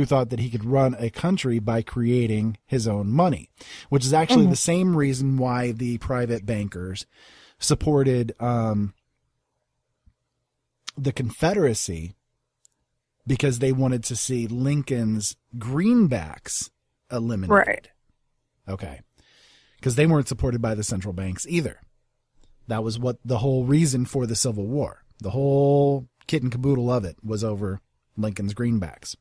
who thought that he could run a country by creating his own money, which is actually Mhm. the same reason why the private bankers supported um, the Confederacy because they wanted to see Lincoln's greenbacks eliminated. Right. Okay. Because they weren't supported by the central banks either. That was what the whole reason for the Civil War. The whole kit and caboodle of it was over Lincoln's greenbacks.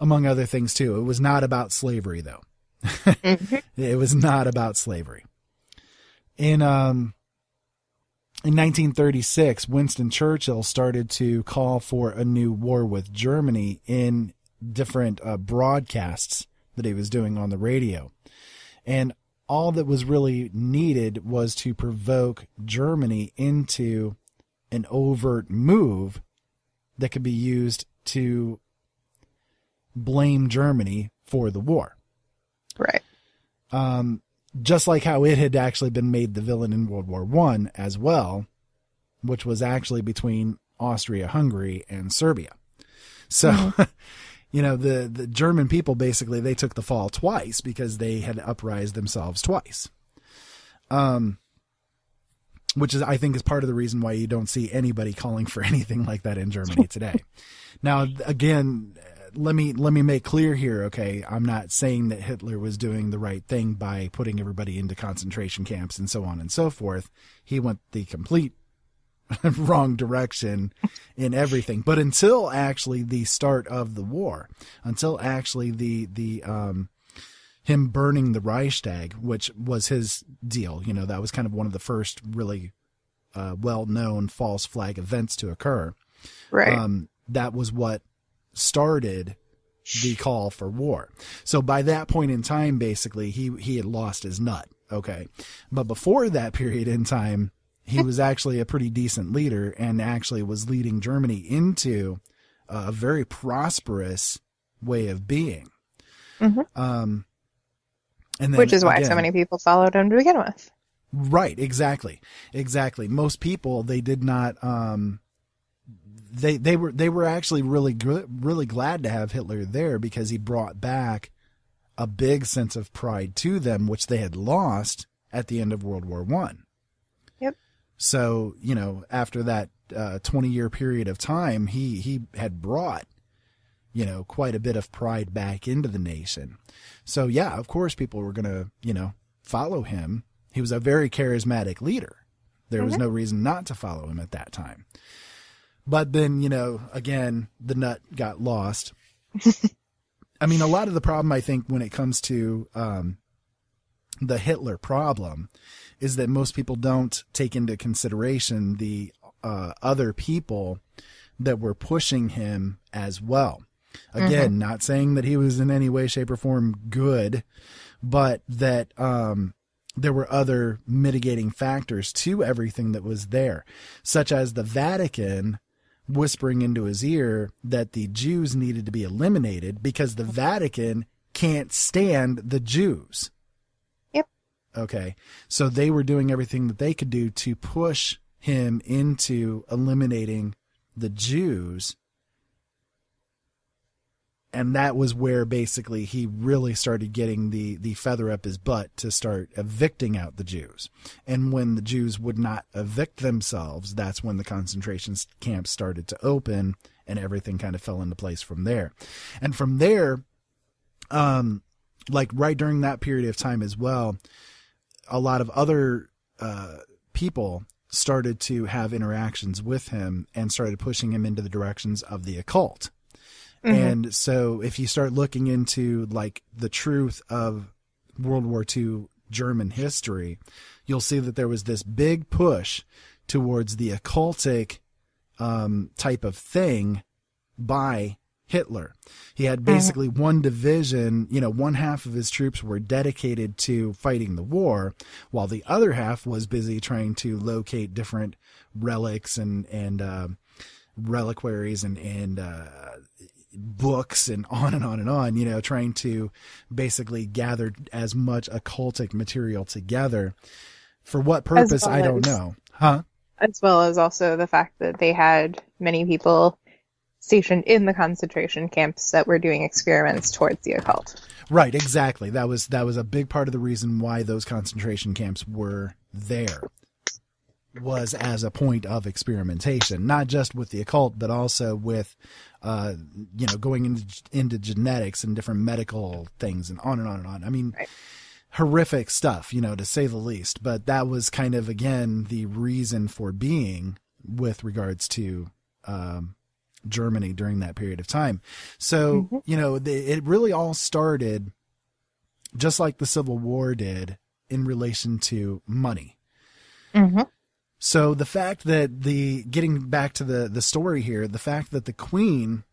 Among other things, too. It was not about slavery, though. it was not about slavery. In um, in 1936, Winston Churchill started to call for a new war with Germany in different uh, broadcasts that he was doing on the radio. And all that was really needed was to provoke Germany into an overt move that could be used to blame Germany for the war. Right. Um, just like how it had actually been made the villain in World War One as well, which was actually between Austria-Hungary and Serbia. So, you know, the the German people basically they took the fall twice because they had uprised themselves twice. Um, which is I think is part of the reason why you don't see anybody calling for anything like that in Germany today. now, again, let me let me make clear here, okay? I'm not saying that Hitler was doing the right thing by putting everybody into concentration camps and so on and so forth. He went the complete wrong direction in everything. But until actually the start of the war, until actually the the um him burning the Reichstag, which was his deal, you know, that was kind of one of the first really uh, well-known false flag events to occur. Right. Um, that was what started the call for war. So by that point in time, basically, he he had lost his nut. Okay, but before that period in time, he was actually a pretty decent leader and actually was leading Germany into a very prosperous way of being. Mhm. Um, and then Which is why so many people followed him to begin with. Right, exactly. Exactly. Most people they did not um they they were they were actually really really glad to have Hitler there because he brought back a big sense of pride to them which they had lost at the end of World War 1. Yep. So, you know, after that uh 20 year period of time, he he had brought you know, quite a bit of pride back into the nation. So yeah, of course people were going to, you know, follow him. He was a very charismatic leader. There was Mhm. no reason not to follow him at that time. But then, you know, again, the nut got lost. I mean, a lot of the problem, I think, when it comes to um, the Hitler problem is that most people don't take into consideration the uh, other people that were pushing him as well. Again, Mhm. not saying that he was in any way, shape, or form good, but that um, there were other mitigating factors to everything that was there, such as the Vatican whispering into his ear that the Jews needed to be eliminated because the Vatican can't stand the Jews. Yep. Okay. So they were doing everything that they could do to push him into eliminating the Jews. And that was where basically he really started getting the, the feather up his butt to start evicting out the Jews. And when the Jews would not evict themselves, that's when the concentration camps started to open and everything kind of fell into place from there. And from there, um, like right during that period of time as well, a lot of other uh, people started to have interactions with him and started pushing him into the directions of the occult. Mhm. And so if you start looking into like the truth of World War II German history, you'll see that there was this big push towards the occultic um, type of thing by Hitler. He had basically one division, you know, one half of his troops were dedicated to fighting the war, while the other half was busy trying to locate different relics and and uh, reliquaries and and uh, books and on and on and on. You know, trying to basically gather as much occultic material together. For what purpose, well I don't as- know. Huh? as well as also the fact that they had many people stationed in the concentration camps that were doing experiments towards the occult. Right, exactly. That was that was a big part of the reason why those concentration camps were there. Was as a point of experimentation, not just with the occult, but also with, uh, you know, going into into genetics and different medical things, and on and on and on. I mean, horrific stuff, you know, to say the least. But that was kind of again the reason for being with regards to um, Germany during that period of time. So, you know, the, it really all started just like the Civil War did in relation to money. Mm-hmm. So the fact that the getting back to the the story here, the fact that the Queen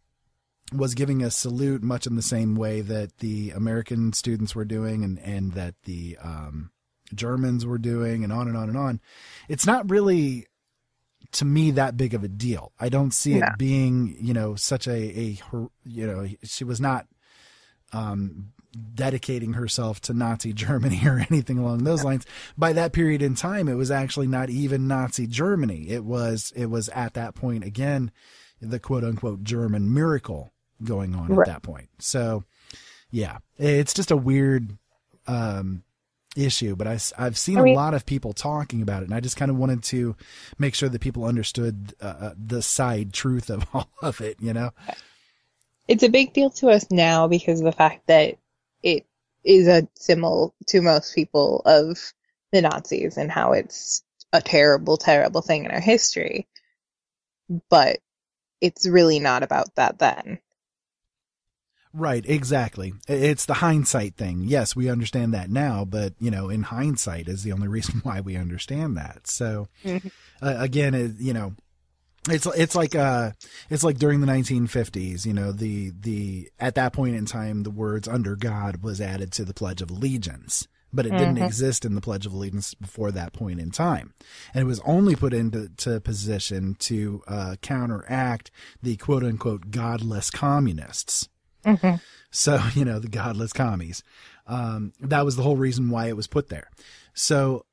was giving a salute much in the same way that the American students were doing and and that the um, Germans were doing and on and on and on. It's not really to me that big of a deal. I don't see it being, you know, such a a you know, she was not um dedicating herself to Nazi Germany or anything along those lines. By that period in time, it was actually not even Nazi Germany. It was it was at that point again the quote unquote German miracle going on Right. at that point. So yeah, it's just a weird um issue, but I, I've seen I mean- a lot of people talking about it, and I just kind of wanted to make sure that people understood uh, uh, the side truth of all of it. You know, It's a big deal to us now because of the fact that it is a symbol to most people of the Nazis and how it's a terrible, terrible thing in our history. But it's really not about that then. Right, exactly. It's the hindsight thing. Yes, we understand that now, but you know, in hindsight is the only reason why we understand that. So, uh, again, it, you know, it's it's like uh, it's like during the 1950s. You know, the the at that point in time, the words "under God" was added to the Pledge of Allegiance, but it didn't Mhm. exist in the Pledge of Allegiance before that point in time, and it was only put into to position to uh, counteract the quote unquote godless communists. Mm-hmm. So, you know, the godless commies. Um, that was the whole reason why it was put there. So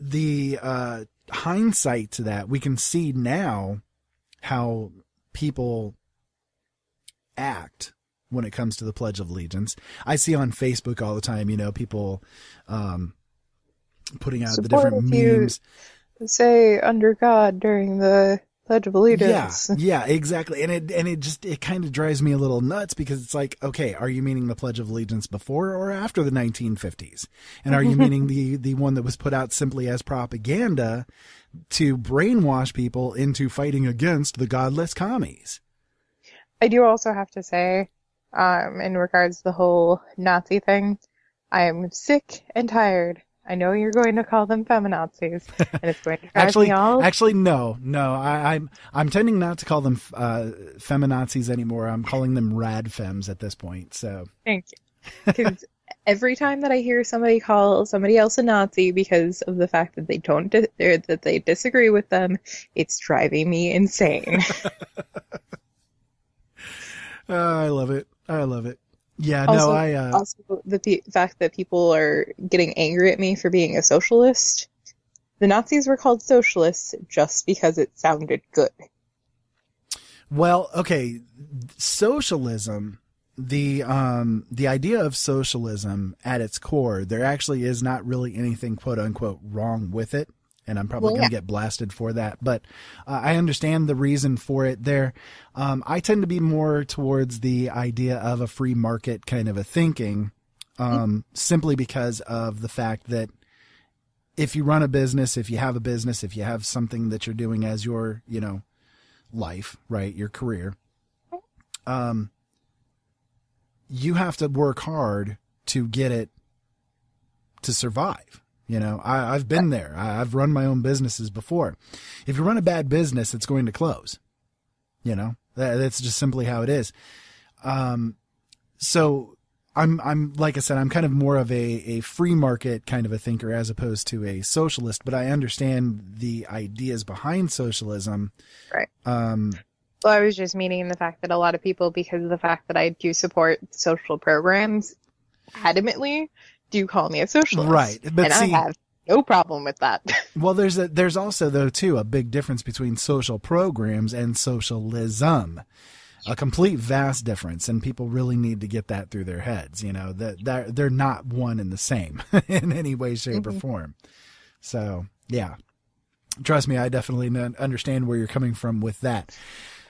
the uh, hindsight to that, we can see now how people act when it comes to the Pledge of Allegiance. I see on Facebook all the time, you know, people um, putting out the different memes. Say under God during the Pledge of Allegiance. Yeah, yeah, exactly. And it and it just it kind of drives me a little nuts because it's like, okay, are you meaning the Pledge of Allegiance before or after the 1950s? And are you meaning the the one that was put out simply as propaganda to brainwash people into fighting against the godless commies? I do also have to say, um, in regards to the whole Nazi thing, I am sick and tired. I know you're going to call them feminazis, and it's going to drive actually, me all. actually, no, no. I, I'm I'm tending not to call them uh, feminazis anymore. I'm calling them radfems at this point. So Thank you. Because every time that I hear somebody call somebody else a Nazi because of the fact that they don't di- that they disagree with them, it's driving me insane. uh, I love it. I love it. Yeah, also, no, I. Uh, also the pe- fact that people are getting angry at me for being a socialist. The Nazis were called socialists just because it sounded good. Well, okay, socialism, the um the idea of socialism at its core, there actually is not really anything quote unquote wrong with it. And I'm probably Well, going to yeah. get blasted for that, but uh, I understand the reason for it there. Um, I tend to be more towards the idea of a free market kind of a thinking, um, simply because of the fact that if you run a business, if you have a business, if you have something that you're doing as your, you know, life, right, your career, um, you have to work hard to get it to survive. You know, I, I've been there. I, I've run my own businesses before. If you run a bad business, it's going to close. You know, that, that's just simply how it is. Um, so I'm, I'm, like I said, I'm kind of more of a, a free market kind of a thinker as opposed to a socialist, but I understand the ideas behind socialism. Right. Um, Well, I was just meaning the fact that a lot of people, because of the fact that I do support social programs adamantly, do call me a socialist. Right, but and see- I have no problem with that. Well, there's a there's also though too a big difference between social programs and socialism. A complete vast difference, and people really need to get that through their heads. You know that they're, they're not one and the same in any way, shape, or Mhm. form. So yeah, trust me, I definitely understand where you're coming from with that.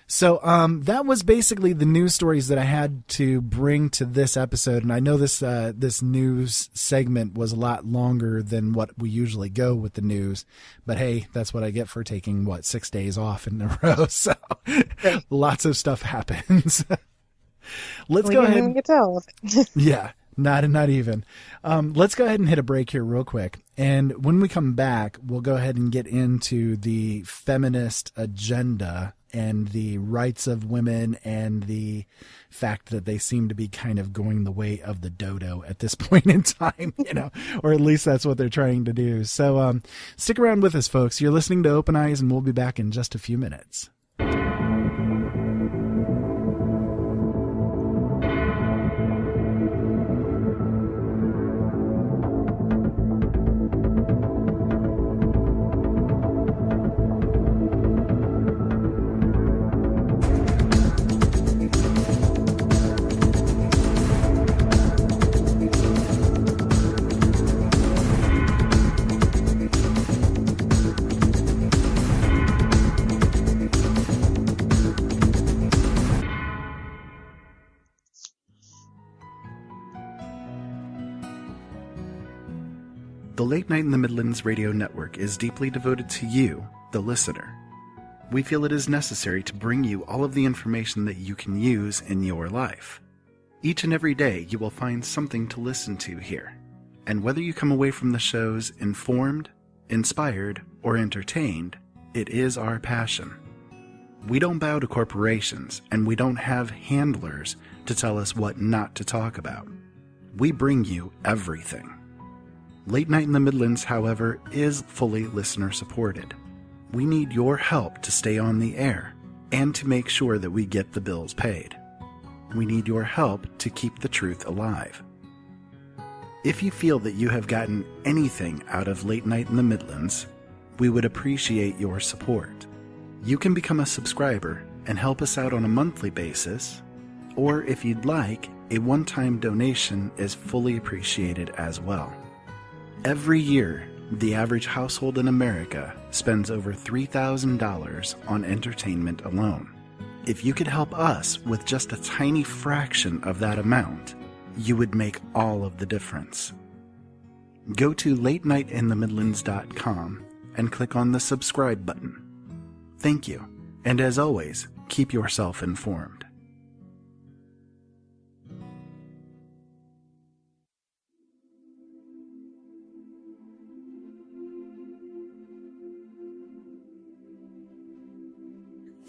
So um, that was basically the news stories that I had to bring to this episode, and I know this uh, this news segment was a lot longer than what we usually go with the news, but hey, that's what I get for taking what six days off in a row. So lots of stuff happens. Let's we go ahead. even get to all of it. Yeah, not not even. Um, let's go ahead and hit a break here real quick, and when we come back, we'll go ahead and get into the feminist agenda and the rights of women and the fact that they seem to be kind of going the way of the dodo at this point in time, you know, or at least that's what they're trying to do. So um, stick around with us, folks. You're listening to Open Eyes, and we'll be back in just a few minutes. Late Night in the Midlands radio network is deeply devoted to you, the listener. We feel it is necessary to bring you all of the information that you can use in your life. Each and every day, you will find something to listen to here. And whether you come away from the shows informed, inspired, or entertained, it is our passion. We don't bow to corporations, and we don't have handlers to tell us what not to talk about. We bring you everything. Late Night in the Midlands, however, is fully listener supported. We need your help to stay on the air and to make sure that we get the bills paid. We need your help to keep the truth alive. If you feel that you have gotten anything out of Late Night in the Midlands, we would appreciate your support. You can become a subscriber and help us out on a monthly basis, or if you'd like, a one time donation is fully appreciated as well. Every year, The average household in America spends over $3,000 on entertainment alone. If you could help us with just a tiny fraction of that amount, you would make all of the difference. Go to latenightinthemidlands.com and click on the subscribe button. Thank you, and as always, keep yourself informed.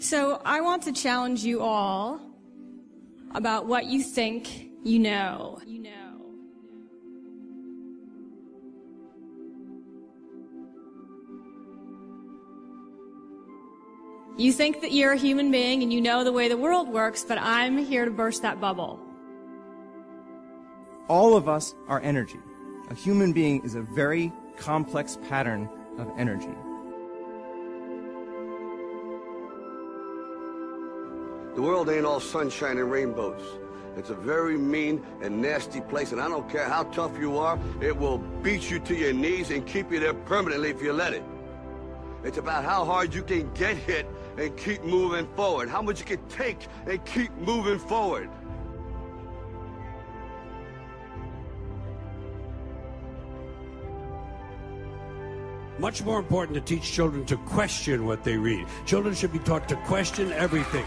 So I want to challenge you all about what you think you know. You know. You think that you're a human being and you know the way the world works, but I'm here to burst that bubble. All of us are energy. A human being is a very complex pattern of energy. The world ain't all sunshine and rainbows. It's a very mean and nasty place, and I don't care how tough you are, it will beat you to your knees and keep you there permanently if you let it. It's about how hard you can get hit and keep moving forward, how much you can take and keep moving forward. Much more important to teach children to question what they read. Children should be taught to question everything.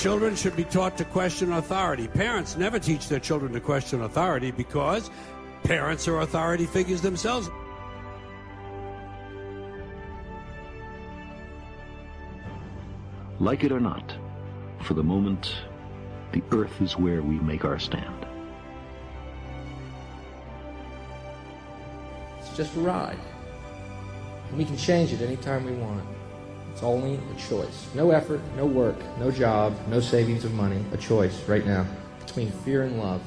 Children should be taught to question authority. Parents never teach their children to question authority because parents are authority figures themselves. Like it or not, for the moment, the earth is where we make our stand. It's just a ride. And we can change it anytime we want. It's only a choice. No effort, no work, no job, no savings of money. A choice right now between fear and love.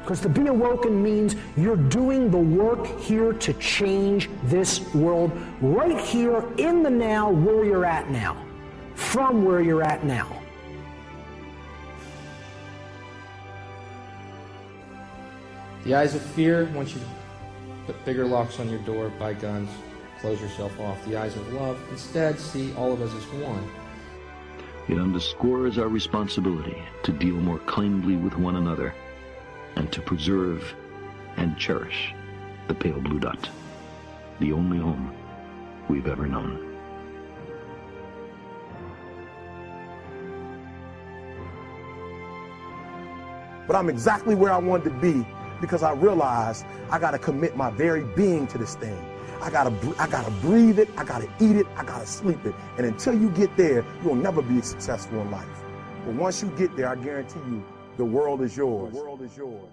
Because to be awoken means you're doing the work here to change this world right here in the now where you're at now, from where you're at now. The eyes of fear want you to put bigger locks on your door, buy guns, close yourself off. The eyes of love instead see all of us as one. It underscores our responsibility to deal more kindly with one another and to preserve and cherish the pale blue dot, the only home we've ever known. But I'm exactly where I wanted to be because I realized I got to commit my very being to this thing. I gotta, I gotta breathe it. I gotta eat it. I gotta sleep it. And until you get there, you'll never be successful in life. But once you get there, I guarantee you, the world is yours. The world is yours.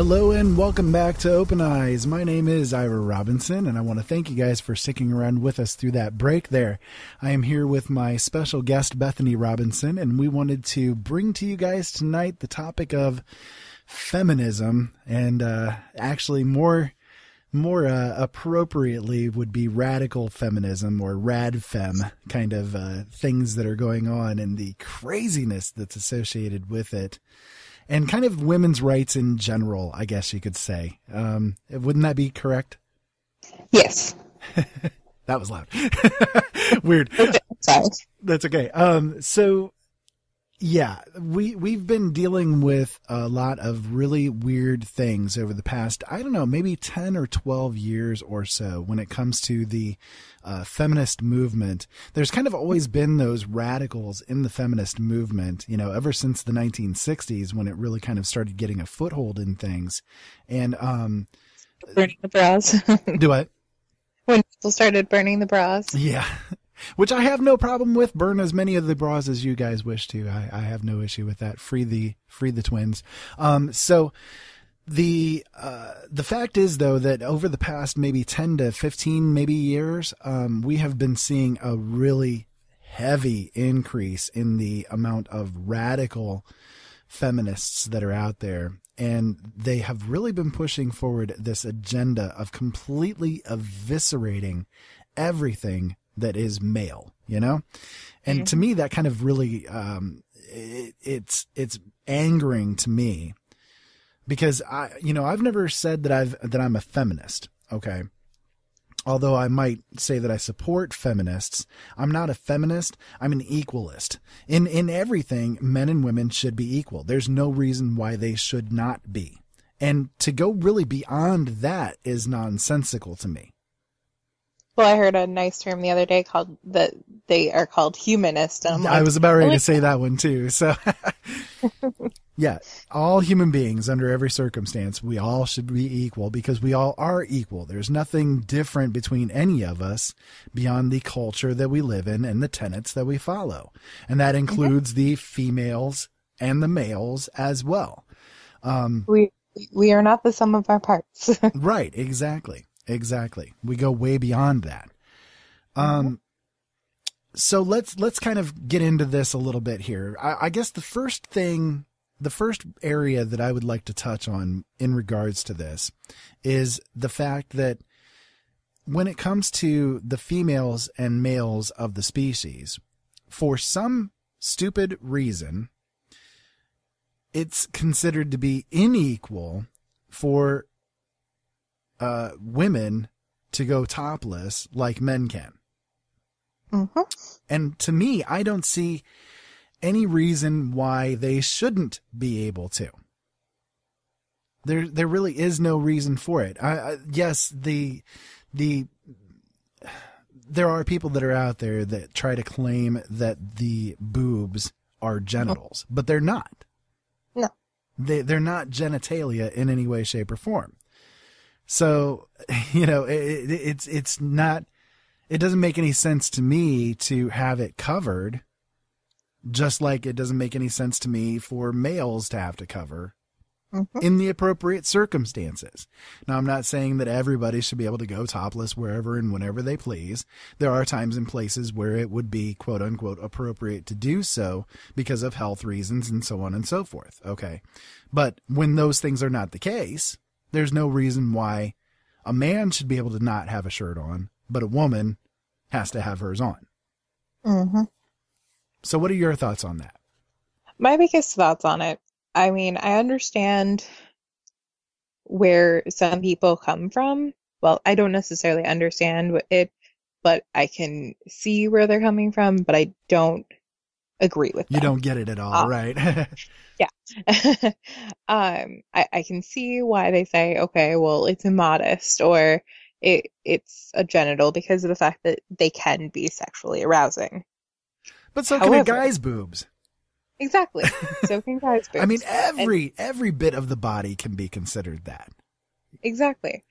Hello and welcome back to Open Eyes. My name is Ira Robinson, and I want to thank you guys for sticking around with us through that break there. I am here with my special guest, Bethany Robinson, and we wanted to bring to you guys tonight the topic of feminism, and uh, actually more more uh, appropriately would be radical feminism or rad fem kind of uh, things that are going on and the craziness that's associated with it and kind of women's rights in general, I guess you could say. Um, wouldn't that be correct? Yes. that was loud. Weird. Sorry. That's okay. Um, so yeah, we we've been dealing with a lot of really weird things over the past, I don't know, maybe 10 or 12 years or so when it comes to the uh, feminist movement. There's kind of always been those radicals in the feminist movement, you know, ever since the 1960s when it really kind of started getting a foothold in things. And um burning the bras. do what? When people started burning the bras. Yeah. Which I have no problem with. Burn as many of the bras as you guys wish to. I, I have no issue with that. Free the free the twins. Um, so the uh, the fact is though that over the past maybe 10 to 15 maybe years um, we have been seeing a really heavy increase in the amount of radical feminists that are out there and they have really been pushing forward this agenda of completely eviscerating everything that is male, you know? And Mm-hmm. to me, that kind of really, um, it, it's, it's angering to me because I, you know, I've never said that I've, that I'm a feminist. Okay. Although I might say that I support feminists, I'm not a feminist. I'm an equalist. In, in everything, men and women should be equal. There's no reason why they should not be. And to go really beyond that is nonsensical to me. Well, I heard a nice term the other day called that they are called humanist. And I'm I was about ready "Oh, to say that one too. So, yeah, all human beings under every circumstance, we all should be equal because we all are equal. There's nothing different between any of us beyond the culture that we live in and the tenets that we follow. And that includes the females and the males as well. Um, we we are not the sum of our parts. right, exactly. Exactly. We go way beyond that. Um, so let's let's kind of get into this a little bit here. I, I guess the first thing, the first area that I would like to touch on in regards to this is the fact that when it comes to the females and males of the species, for some stupid reason, it's considered to be unequal for uh, women to go topless like men can. Mm-hmm. And to me, I don't see any reason why they shouldn't be able to. There, there really is no reason for it. I, I, yes, the, the, there are people that are out there that try to claim that the boobs are genitals, but they're not. No. They, they're not genitalia in any way, shape, or form. So, you know, it, it, it's it's not. It doesn't make any sense to me to have it covered, just like it doesn't make any sense to me for males to have to cover in the appropriate circumstances. Now, I'm not saying that everybody should be able to go topless wherever and whenever they please. There are times and places where it would be quote unquote appropriate to do so because of health reasons and so on and so forth. Okay. But when those things are not the case, there's no reason why a man should be able to not have a shirt on, but a woman has to have hers on. Mm-hmm. So, what are your thoughts on that? My biggest thoughts on it. I mean, I understand where some people come from. Well, I don't necessarily understand it, but I can see where they're coming from, but I don't agree with You don't get it at all, Ah. right? yeah. um, I, I can see why they say, okay, well, it's immodest or it it's a genital because of the fact that they can be sexually arousing. But so can a guy's boobs. Exactly. So can guys. Boobs. I mean, boobs. And- every every bit of the body can be considered that. exactly.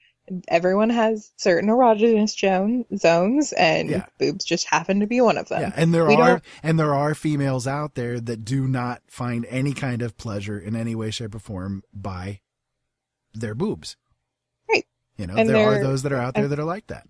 Everyone has certain erogenous zone, zones, and Yeah. boobs just happen to be one of them. Yeah, and there We are and there are females out there that do not find any kind of pleasure in any way, shape, or form by their boobs. Right. You know, And there are those that are out there and- that are like that.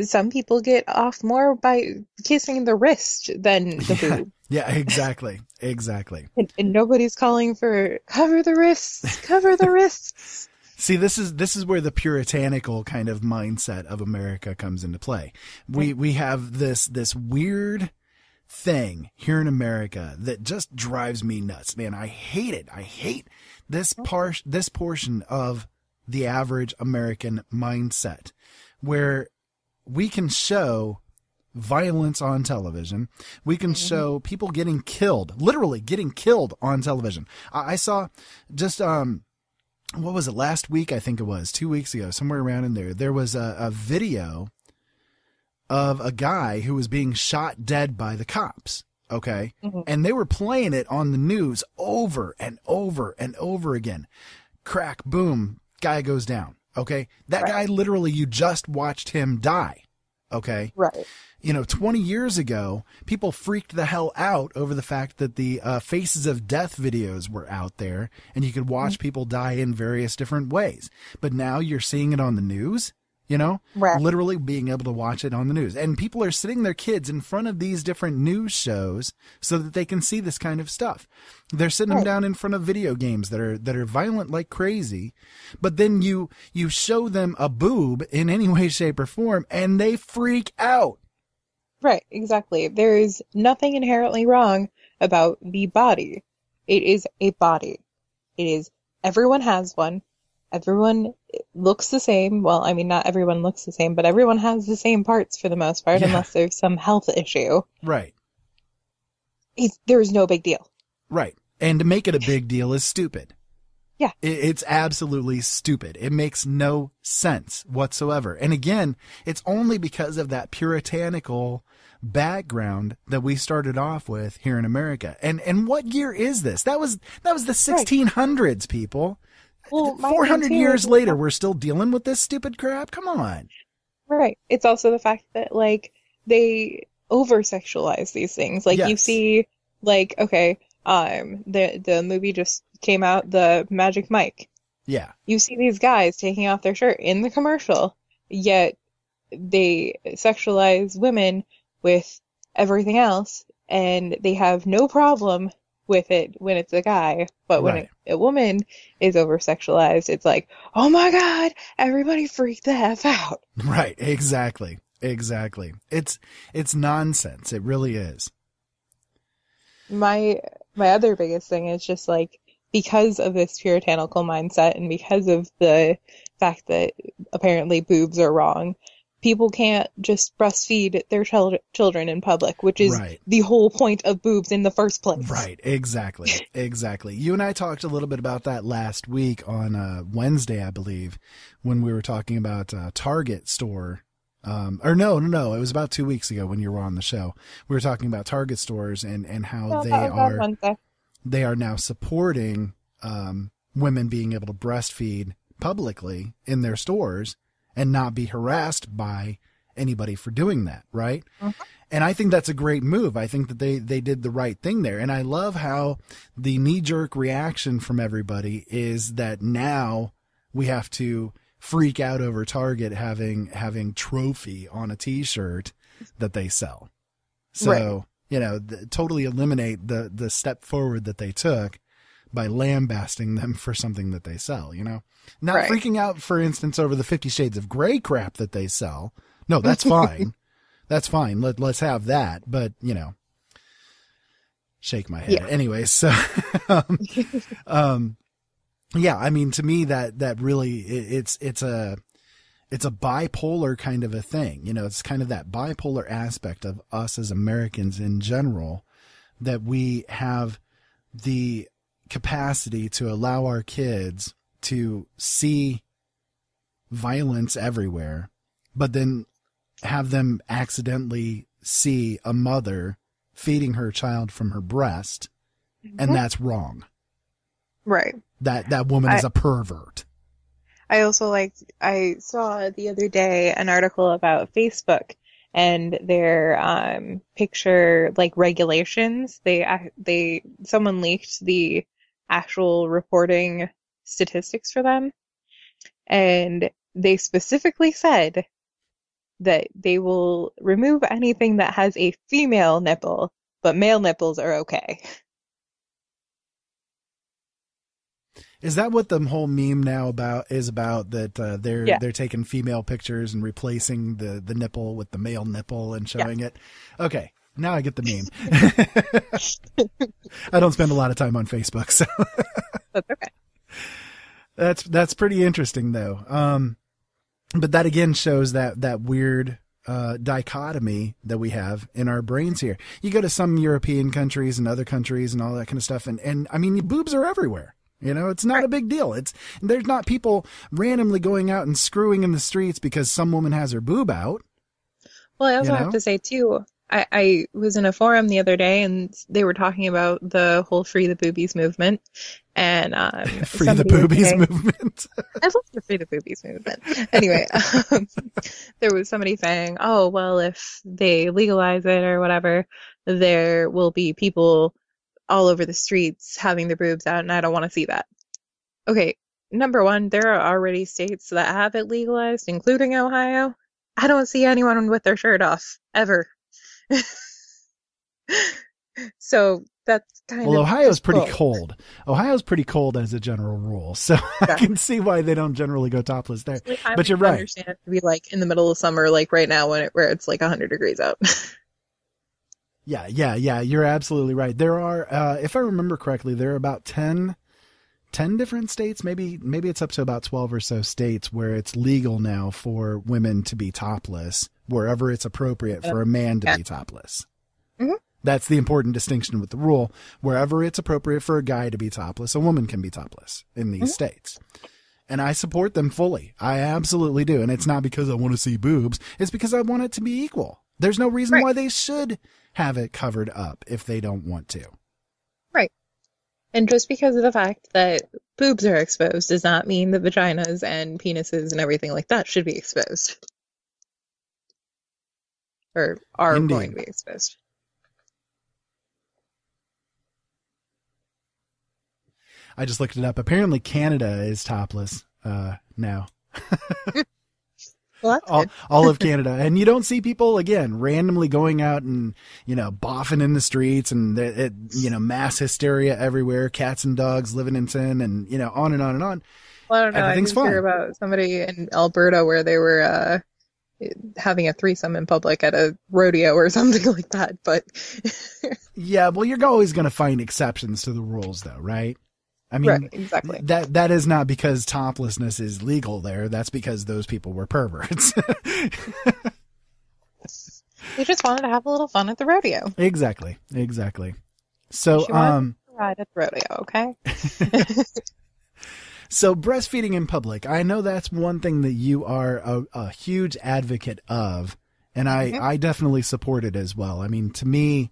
Some people get off more by kissing the wrist than the boob. Yeah, exactly. Exactly. And, and nobody's calling for cover the wrists, cover the wrists. See, this is this is where the puritanical kind of mindset of America comes into play. We we have this this weird thing here in America that just drives me nuts. Man, I hate it. I hate this par this portion of the average American mindset where we can show violence on television. We can show people getting killed, literally getting killed on television. I, I saw just um what was it last week? I think it was two weeks ago, somewhere around in there. There was a, a video of a guy who was being shot dead by the cops. Okay. And they were playing it on the news over and over and over again. Crack, boom, guy goes down. Okay. That guy literally, you just watched him die. Okay. Right. You know, 20 years ago, people freaked the hell out over the fact that the uh, Faces of Death videos were out there and you could watch people die in various different ways. But now you're seeing it on the news, you know, Right. literally being able to watch it on the news. And people are sitting their kids in front of these different news shows so that they can see this kind of stuff. They're sitting them down in front of video games that are that are violent like crazy, but then you you show them a boob in any way, shape, or form, and they freak out. Right, exactly. There is nothing inherently wrong about the body. It is a body. It is, everyone has one. Everyone looks the same. Well, I mean, not everyone looks the same, but everyone has the same parts for the most part, Yeah. unless there's some health issue. Right. It's, there's no big deal. Right. And to make it a big deal is stupid. Yeah. It, it's absolutely stupid. It makes no sense whatsoever. And again, it's only because of that puritanical background that we started off with here in America. And and what year is this? That was that was the 1600s, people. Well, 400 years later, we're still dealing with this stupid crap. Come on. Right. It's also the fact that like they over sexualize these things. Like you see like okay, um the the movie just came out, the Magic Mike. Yeah. You see these guys taking off their shirt in the commercial, yet they sexualize women with everything else and they have no problem with it when it's a guy, but when Right. a, a woman is over sexualized, it's like, "Oh my god, everybody freak the f out." Right. Exactly. Exactly. It's it's nonsense. It really is. my my other biggest thing is just like because of this puritanical mindset and because of the fact that apparently boobs are wrong people can't just breastfeed their chil- children in public which is Right. the whole point of boobs in the first place Right, exactly, exactly. You and I talked a little bit about that last week on uh, Wednesday, I believe, when we were talking about uh, Target store. Um, or no, no, no, it was about two weeks ago when you were on the show. We were talking about Target stores and and how they that was on are they are now supporting um, women being able to breastfeed publicly in their stores and not be harassed by anybody for doing that, right? Mm-hmm. And I think that's a great move. I think that they, they did the right thing there. And I love how the knee jerk reaction from everybody is that now we have to freak out over Target having, having trophy on a t-shirt that they sell. So, Right. you know, th- totally eliminate the, the step forward that they took by lambasting them for something that they sell, you know? Not Right. freaking out, for instance, over the Fifty Shades of Grey crap that they sell. No, that's fine. that's fine. Let, let's have that. But, you know, shake my head. Yeah. Anyway, so, um, um, yeah, I mean, to me, that, that really, it, it's, it's a, it's a bipolar kind of a thing. You know, it's kind of that bipolar aspect of us as Americans in general that we have the capacity to allow our kids to see violence everywhere, but then have them accidentally see a mother feeding her child from her breast, and Mhm. that's wrong. right That that woman is a pervert. I also like I saw the other day an article about Facebook and their um picture like regulations. They they someone leaked the actual reporting statistics for them, and they specifically said that they will remove anything that has a female nipple, but male nipples are okay. Is that what the whole meme now about is about that uh, they're Yeah. they're taking female pictures and replacing the the nipple with the male nipple and showing it? Okay, now I get the meme. I don't spend a lot of time on Facebook, so That's okay. that's that's pretty interesting though. Um, but that again shows that that weird uh, dichotomy that we have in our brains here. You go to some European countries and other countries and all that kind of stuff, and and I mean, boobs are everywhere. You know, it's not a big deal. It's there's not people randomly going out and screwing in the streets because some woman has her boob out. Well, I also You know? have to say too, I, I was in a forum the other day and they were talking about the whole free the boobies movement. And um, Free the boobies saying- movement. I love the free the boobies movement. Anyway, um, there was somebody saying, "Oh, well, if they legalize it or whatever, there will be people all over the streets having their boobs out, and I don't want to see that." Okay, number one, there are already states that have it legalized, including Ohio. I don't see anyone with their shirt off ever. so that's kind Well, of Ohio's pretty cold. Ohio's pretty cold as a general rule, so I can see why they don't generally go topless there. But you're right. Understand it to be like in the middle of summer, like right now when it where it's like hundred degrees out. Yeah, yeah, yeah. You're absolutely right. There are, uh, if I remember correctly, there are about 10, 10 different states. Maybe, maybe it's up to about 12 or so states where it's legal now for women to be topless wherever it's appropriate for a man to be topless. Mhm. That's the important distinction with the rule. Wherever it's appropriate for a guy to be topless, a woman can be topless in these states. And I support them fully. I absolutely do. And it's not because I want to see boobs. It's because I want it to be equal. There's no reason why they should have it covered up if they don't want to. And just because of the fact that boobs are exposed does not mean that vaginas and penises and everything like that should be exposed. Or are Indeed. going to be exposed. I just looked it up. Apparently Canada is topless uh now. Well, all, all of Canada. And you don't see people again randomly going out and, you know, boffing in the streets and it, it, you know, mass hysteria everywhere, cats and dogs living in sin and, you know, on and on and on. Well, I don't know. I did hear about somebody in Alberta where they were uh, having a threesome in public at a rodeo or something like that. But Yeah, well, you're always going to find exceptions to the rules though, right? I mean, Right, exactly. that that is not because toplessness is legal there. That's because those people were perverts. they just wanted to have a little fun at the rodeo. exactly, exactly. So, um, ride at the rodeo, okay? So breastfeeding in public, I know that's one thing that you are a, a huge advocate of, and I, Mhm. I definitely support it as well. I mean, to me,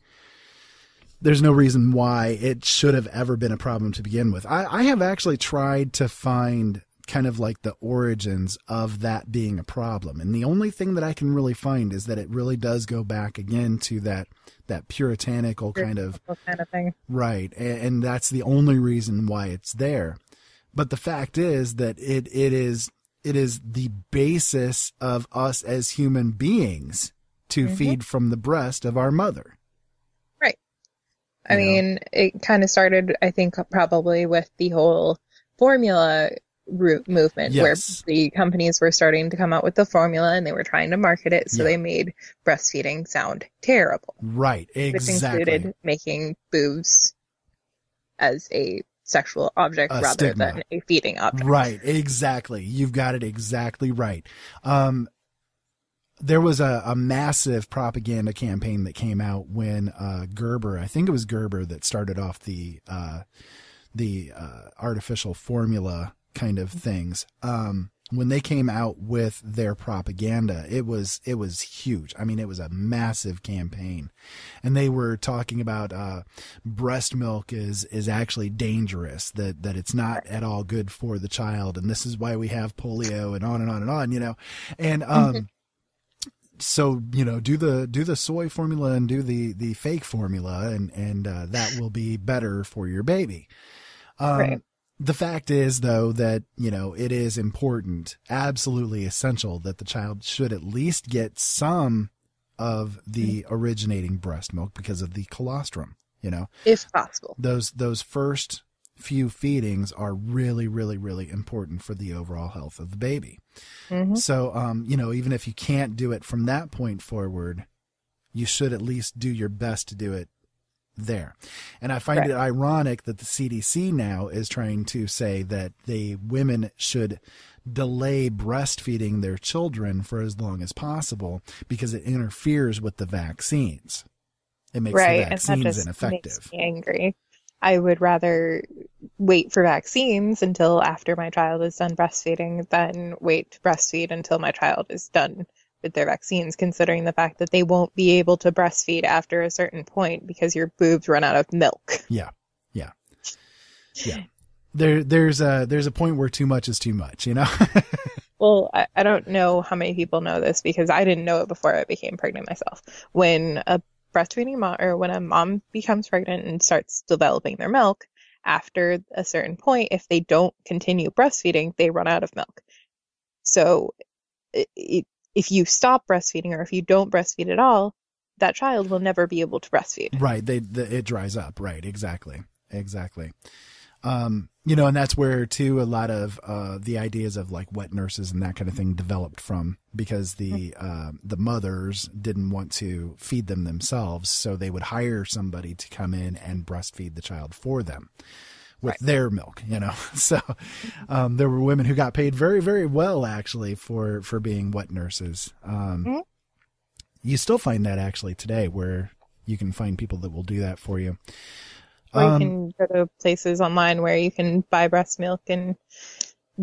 there's no reason why it should have ever been a problem to begin with. I, I have actually tried to find kind of like the origins of that being a problem. And the only thing that I can really find is that it really does go back again to that, that puritanical kind of kind of thing. Right. a- And that's the only reason why it's there. But the fact is that it, it is, it is the basis of us as human beings to Mhm. feed from the breast of our mother. I mean, it kind of started, I think, probably with the whole formula route movement Yes. where the companies were starting to come out with the formula and they were trying to market it. So Yeah. they made breastfeeding sound terrible. Right. exactly Which included making boobs as a sexual object A rather stigma. than a feeding object. Right, exactly. You've got it exactly right. Um, there was a, a massive propaganda campaign that came out when uh, Gerber, I think it was Gerber that started off the uh, the uh, artificial formula kind of things. Um, when they came out with their propaganda, it was it was huge. I mean, it was a massive campaign, and they were talking about uh, breast milk is is actually dangerous. That that it's not at all good for the child, and this is why we have polio, and on and on and on. You know, and um, so you know, do the do the soy formula and do the the fake formula, and and uh, that will be better for your baby. Um, Right. The fact is, though, that, you know, it is important, absolutely essential that the child should at least get some of the originating breast milk because of the colostrum, you know, if possible. those, those first few feedings are really, really, really important for the overall health of the baby. Mhm. So, um, you know, even if you can't do it from that point forward, you should at least do your best to do it there. And I find Right. it ironic that the CDC now is trying to say that the women should delay breastfeeding their children for as long as possible because it interferes with the vaccines. It makes right, the and that vaccines just ineffective. makes me angry. I would rather wait for vaccines until after my child is done breastfeeding than wait to breastfeed until my child is done with their vaccines, considering the fact that they won't be able to breastfeed after a certain point because your boobs run out of milk. Yeah. Yeah. Yeah. There there's a there's a point where too much is too much, you know? Well, I, I don't know how many people know this because I didn't know it before I became pregnant myself. When a breastfeeding mom or when a mom becomes pregnant and starts developing their milk, after a certain point, if they don't continue breastfeeding, they run out of milk. So, i i if you stop breastfeeding or if you don't breastfeed at all, that child will never be able to breastfeed. Right. They, the, it dries up. Right. Exactly. Exactly. Um, you know, and that's where too a lot of uh, the ideas of like wet nurses and that kind of thing developed from because the uh, the mothers didn't want to feed them themselves, so they would hire somebody to come in and breastfeed the child for them with their milk. You know, so um, there were women who got paid very very well actually for for being wet nurses. Um, Mhm. You still find that actually today, where you can find people that will do that for you. Or you Um, can go to places online where you can buy breast milk and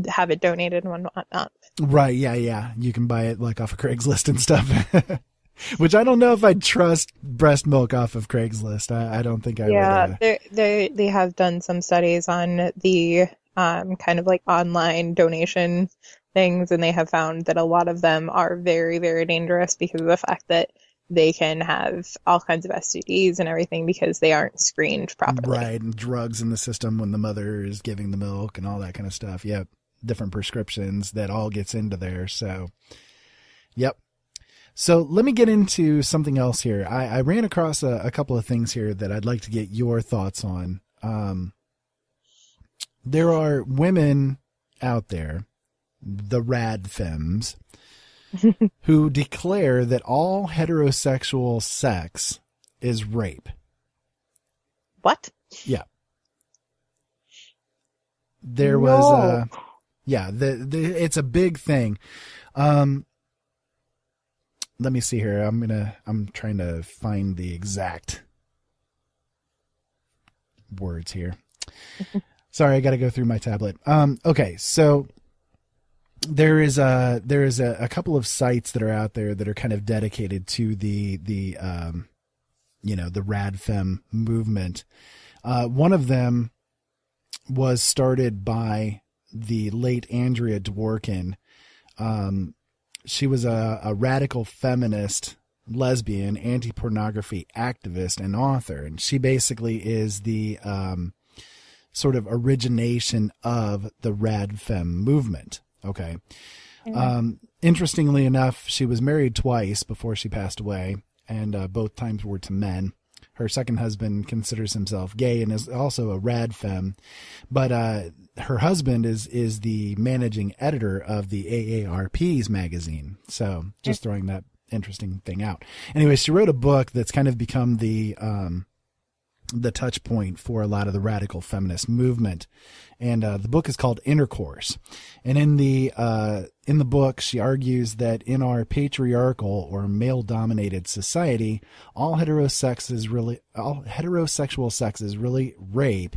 have it donated and whatnot. Right, yeah, yeah. You can buy it like off of Craigslist and stuff. Which I don't know if I'd trust breast milk off of Craigslist. I, I don't think I yeah, would. Uh, they they they have done some studies on the um kind of like online donation things, and they have found that a lot of them are very very dangerous because of the fact that they can have all kinds of STDs and everything because they aren't screened properly. right, and drugs in the system when the mother is giving the milk and all that kind of stuff. Yep, different prescriptions that all gets into there. So, yep. So let me get into something else here. I, I ran across a, a couple of things here that I'd like to get your thoughts on. Um, there are women out there, the rad femmes, who declare that all heterosexual sex is rape. What? Yeah. There was No. uh yeah, the, the it's a big thing. Um let me see here. I'm going to I'm trying to find the exact words here. Sorry, I got to go through my tablet. Um okay, so there is a there is a, a couple of sites that are out there that are kind of dedicated to the the um you know the radfem movement. Uh one of them was started by the late andrea dworkin. Um she was a, a radical feminist lesbian anti-pornography activist and author. And she basically is the um sort of origination of the radfem movement okay um, interestingly enough, she was married twice before she passed away, and uh, both times were to men. Her second husband considers himself gay and is also a rad femme, but uh, her husband is is the managing editor of the AARP's magazine. So just throwing that interesting thing out. Anyway, she wrote a book that's kind of become the um, the touch point for a lot of the radical feminist movement. And uh, the book is called Intercourse. And in the uh, in the book, she argues that in our patriarchal or male dominated society, all heterosex is really all heterosexual sex is really rape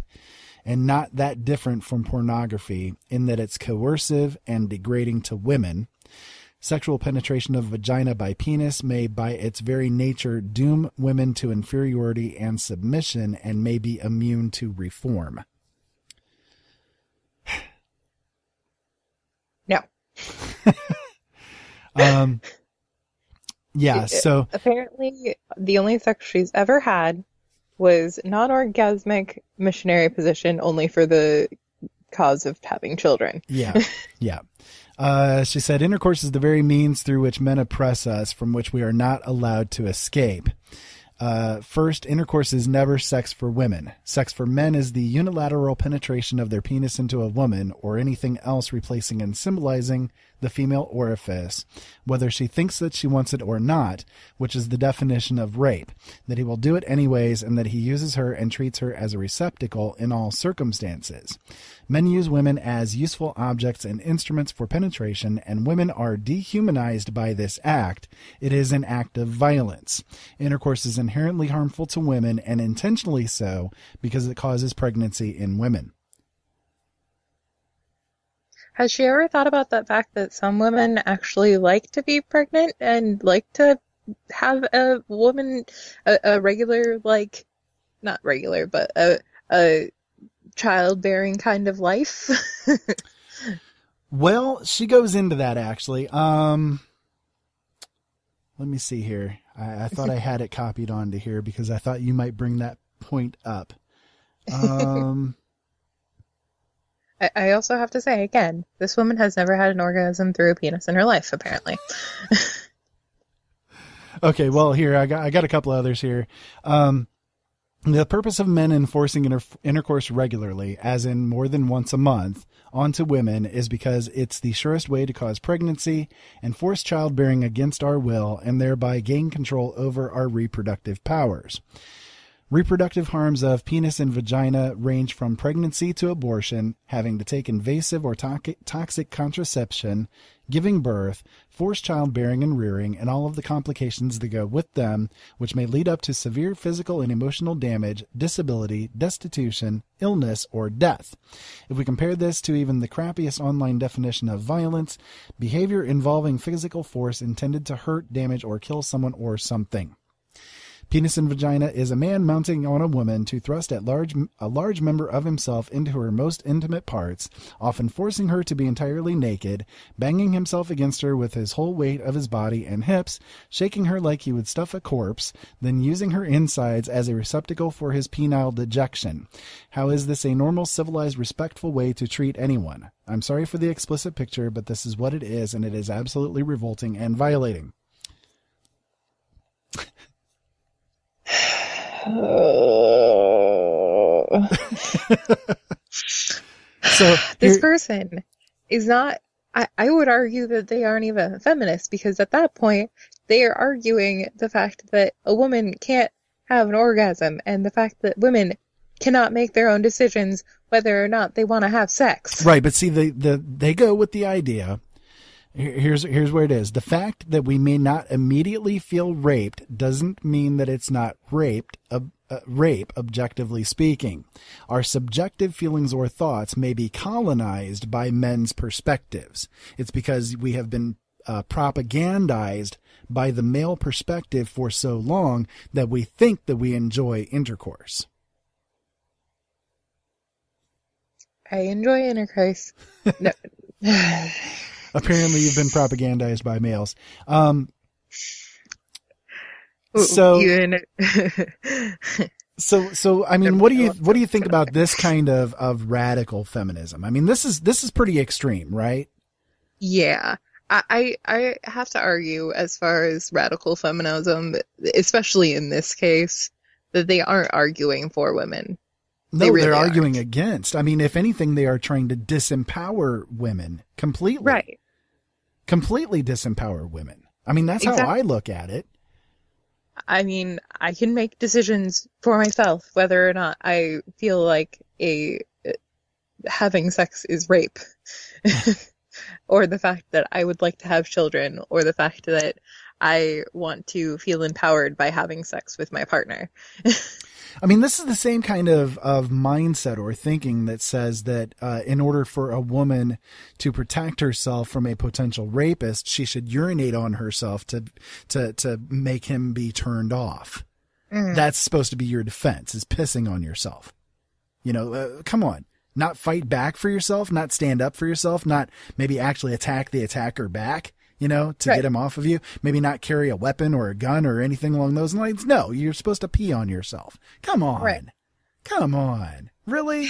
and not that different from pornography in that it's coercive and degrading to women. Sexual penetration of vagina by penis may, by its very nature, doom women to inferiority and submission and may be immune to reform. No. Um, yeah, so apparently the only sex she's ever had was non-orgasmic missionary position only for the cause of having children. Yeah. Yeah. Uh, she said, intercourse is the very means through which men oppress us, from which we are not allowed to escape. Uh, first, intercourse is never sex for women. Sex for men is the unilateral penetration of their penis into a woman or anything else replacing and symbolizing the female orifice, whether she thinks that she wants it or not, which is the definition of rape, that he will do it anyways and that he uses her and treats her as a receptacle in all circumstances. Men use women as useful objects and instruments for penetration, and women are dehumanized by this act. It is an act of violence. Intercourse is inherently harmful to women and intentionally so because it causes pregnancy in women. Has she ever thought about the fact that some women actually like to be pregnant and like to have a woman, a, a regular, like, not regular, but a, a childbearing kind of life? Well, she goes into that actually. Um, let me see here. I, I thought I had it copied onto here because I thought you might bring that point up. Um, I, also have to say, again, this woman has never had an orgasm through a penis in her life, apparently. okay, well, here I got I got a couple others here. Um, the purpose of men enforcing inter- intercourse regularly, as in more than once a month, onto women is because it's the surest way to cause pregnancy and force childbearing against our will and thereby gain control over our reproductive powers. Reproductive harms of penis and vagina range from pregnancy to abortion, having to take invasive or to- toxic contraception, giving birth, forced childbearing and rearing, and all of the complications that go with them, which may lead up to severe physical and emotional damage, disability, destitution, illness, or death. If we compare this to even the crappiest online definition of violence, behavior involving physical force intended to hurt, damage, or kill someone or something. Penis and vagina is a man mounting on a woman to thrust at large a large member of himself into her most intimate parts, often forcing her to be entirely naked, banging himself against her with his whole weight of his body and hips, shaking her like he would stuff a corpse, then using her insides as a receptacle for his penile dejection. How is this a normal, civilized, respectful way to treat anyone? I'm sorry for the explicit picture, but this is what it is, and it is absolutely revolting and violating. so this person is not I, I would argue that they aren't even feminist because at that point they are arguing the fact that a woman can't have an orgasm and the fact that women cannot make their own decisions whether or not they want to have sex. Right, but see the, the they go with the idea Here's here's where it is. The fact that we may not immediately feel raped doesn't mean that it's not raped. Uh, uh, rape, objectively speaking, our subjective feelings or thoughts may be colonized by men's perspectives. It's because we have been uh, propagandized by the male perspective for so long that we think that we enjoy intercourse. I enjoy intercourse. no. Apparently, you've been propagandized by males. Um, so, so, so, I mean, what do you, what do you think about this kind of, of radical feminism? I mean, this is, this is pretty extreme, right? Yeah. I, I have to argue as far as radical feminism, especially in this case, that they aren't arguing for women. No, they really are arguing against. I mean, if anything, they are trying to disempower women completely. Right. Completely disempower women. I mean, that's exactly. how I look at it. I mean, I can make decisions for myself whether or not I feel like a having sex is rape. or the fact that I would like to have children or the fact that I want to feel empowered by having sex with my partner. I mean, this is the same kind of, of mindset or thinking that says that uh, in order for a woman to protect herself from a potential rapist, she should urinate on herself to to to make him be turned off. Mm. That's supposed to be your defense: is pissing on yourself. You know, uh, come on, not fight back for yourself, not stand up for yourself, not maybe actually attack the attacker back you know, to right. get him off of you. Maybe not carry a weapon or a gun or anything along those lines. No, you're supposed to pee on yourself. Come on. Right. Come on. Really?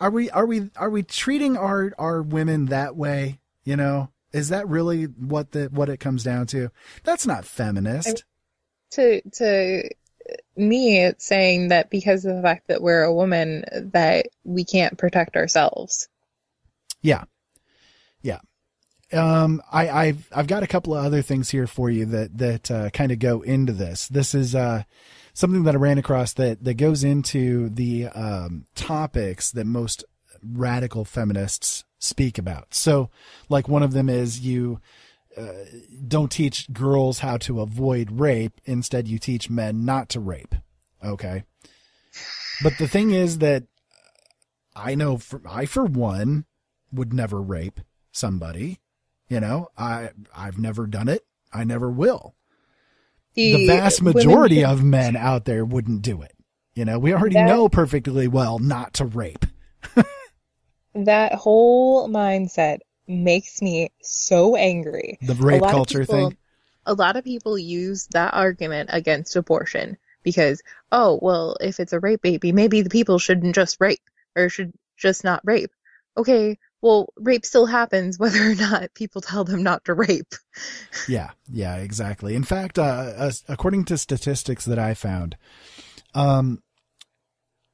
Are we are we are we treating our our women that way? You know, is that really what the what it comes down to? That's not feminist. to to me it's saying that because of the fact that we're a woman that we can't protect ourselves Yeah. Yeah. Um, I, I've, I've got a couple of other things here for you that, that, uh, kind of go into this. This is, uh, something that I ran across that, that goes into the, um, topics that most radical feminists speak about. So, like one of them is you, uh, don't teach girls how to avoid rape. Instead, you teach men not to rape. Okay. But the thing is that I know for, I, for one, would never rape somebody. You know, I, I've never done it. I never will. The, The vast majority of men out there wouldn't do it. You know, we already That- know perfectly well not to rape. that whole mindset makes me so angry The rape A lot of culture people- thing. a lot of people use that argument against abortion because oh well if it's a rape baby maybe the people shouldn't just rape or should just not rape okay well rape still happens whether or not people tell them not to rape Yeah, yeah, exactly. In fact, uh, according to statistics that I found, um,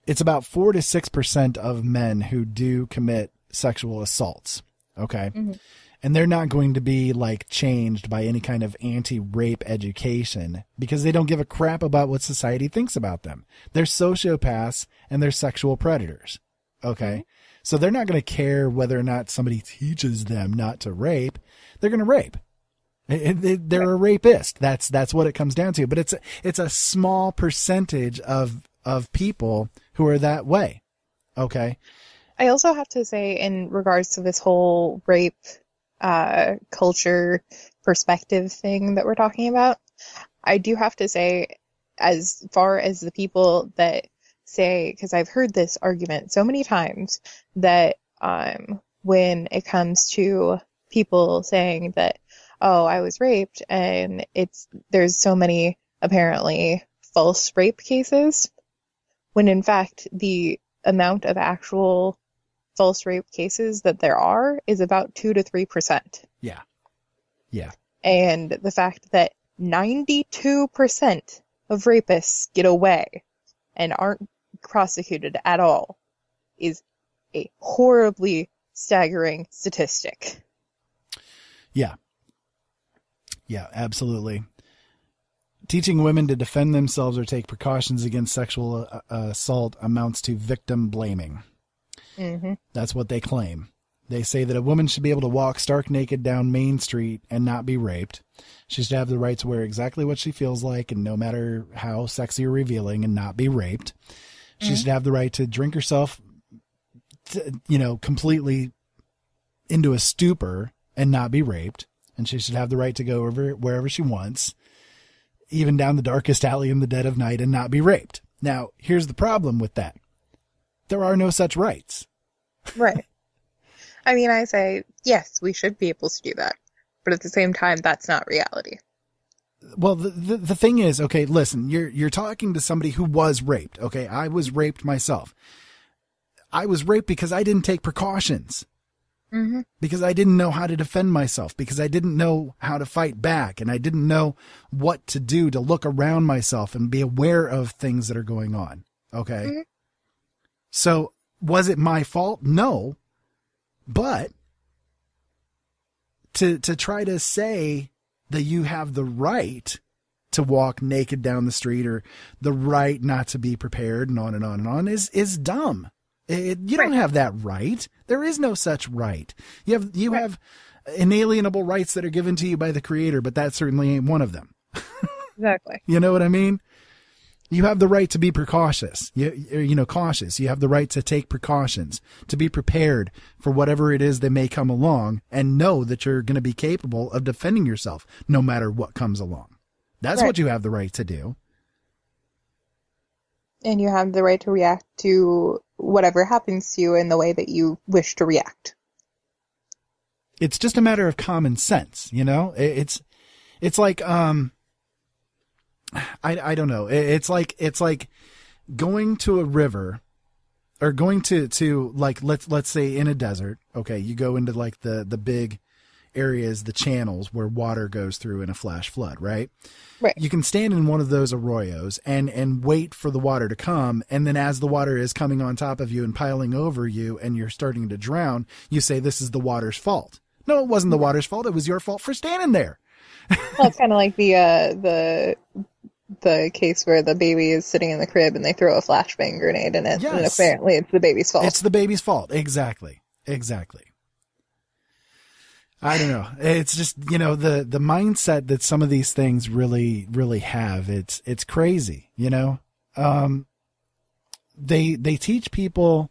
it's about four to six percent of men who do commit sexual assaults. Okay, Mhm. and they're not going to be like changed by any kind of anti-rape education because they don't give a crap about what society thinks about them. They're sociopaths and they're sexual predators. Okay. So they're not going to care whether or not somebody teaches them not to rape. They're going to rape. They're a rapist. That's that's what it comes down to. But it's it's a small percentage of of people who are that way. Okay. I also have to say, in regards to this whole rape uh, culture perspective thing that we're talking about, I do have to say, as far as the people that say, because I've heard this argument so many times, that um, when it comes to people saying that, oh, I was raped, and it's there's so many apparently false rape cases, when in fact the amount of actual false rape cases that there are is about 2 to 3%. Yeah. Yeah. And the fact that 92% of rapists get away and aren't prosecuted at all is a horribly staggering statistic. Yeah. Yeah, absolutely. Teaching women to defend themselves or take precautions against sexual uh, assault amounts to victim blaming. Mm-hmm. That's what they claim. They say that a woman should be able to walk stark naked down Main Street and not be raped. She should have the right to wear exactly what she feels like and no matter how sexy or revealing and not be raped. She Mhm. should have the right to drink herself, to, you know, completely into a stupor and not be raped. And she should have the right to go over wherever she wants, even down the darkest alley in the dead of night and not be raped. Now, here's the problem with that. There are no such rights. Right. I mean, I say, yes, we should be able to do that. But at the same time, that's not reality. Well, the, the the thing is, okay, listen, you're you're talking to somebody who was raped. Okay, I was raped myself. I was raped because I didn't take precautions. Mm-hmm. Because I didn't know how to defend myself, because I didn't know how to fight back, and I didn't know what to do to look around myself and be aware of things that are going on. Okay. Mhm. So, was it my fault? No. But to to try to say that you have the right to walk naked down the street or the right not to be prepared and on and on and on is is dumb. It, you don't have that right. There is no such right. You have you have inalienable rights that are given to you by the creator, but that certainly ain't one of them. Exactly. You know what I mean? You have the right to be precautious. You, you know, cautious. You have the right to take precautions, to be prepared for whatever it is that may come along and know that you're going to be capable of defending yourself no matter what comes along. That's Right. what you have the right to do. And you have the right to react to whatever happens to you in the way that you wish to react. It's just a matter of common sense, you know? It's, it's like, um, I, I don't know. It's like, it's like going to a river or going to to like let's let's say in a desert. Okay, you go into like the the big areas, the channels where water goes through in a flash flood, right? Right. You can stand in one of those arroyos and and wait for the water to come, and then as the water is coming on top of you and piling over you, and you're starting to drown, you say this is the water's fault. No, it wasn't the water's fault. It was your fault for standing there. Well, it's kind of like the uh, the the case where the baby is sitting in the crib and they throw a flashbang grenade in it, and apparently it's the baby's fault. It's the baby's fault. Exactly. Exactly. I don't know. It's just, you know, the the mindset that some of these things really really have. It's it's crazy, you know. Um they they teach people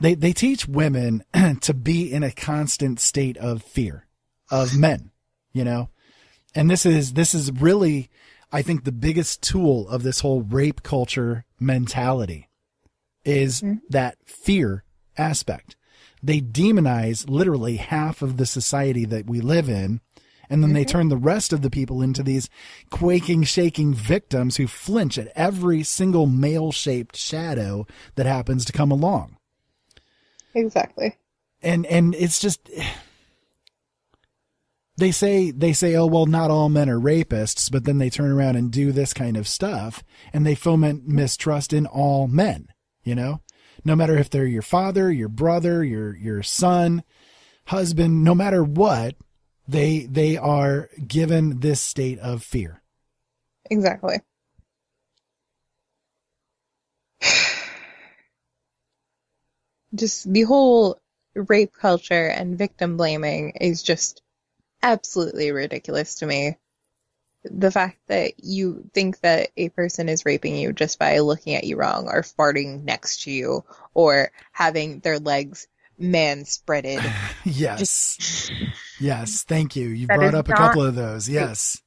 they they teach women to be in a constant state of fear of men, you know. And this is this is really I think the biggest tool of this whole rape culture mentality is hmm. that fear aspect. They demonize literally half of the society that we live in, and then they mm-hmm. turn the rest of the people into these quaking, shaking victims who flinch at every single male shaped shadow that happens to come along. exactly. And and it's just they say they say oh well not all men are rapists but then they turn around and do this kind of stuff and they foment mistrust in all men you know no matter if they're your father your brother your your son husband no matter what they they are given this state of fear Exactly. Just the whole rape culture and victim blaming is just absolutely ridiculous to me. The fact that you think that a person is raping you just by looking at you wrong or farting next to you or having their legs man spreaded. yes yes thank you you That brought up a couple of those yes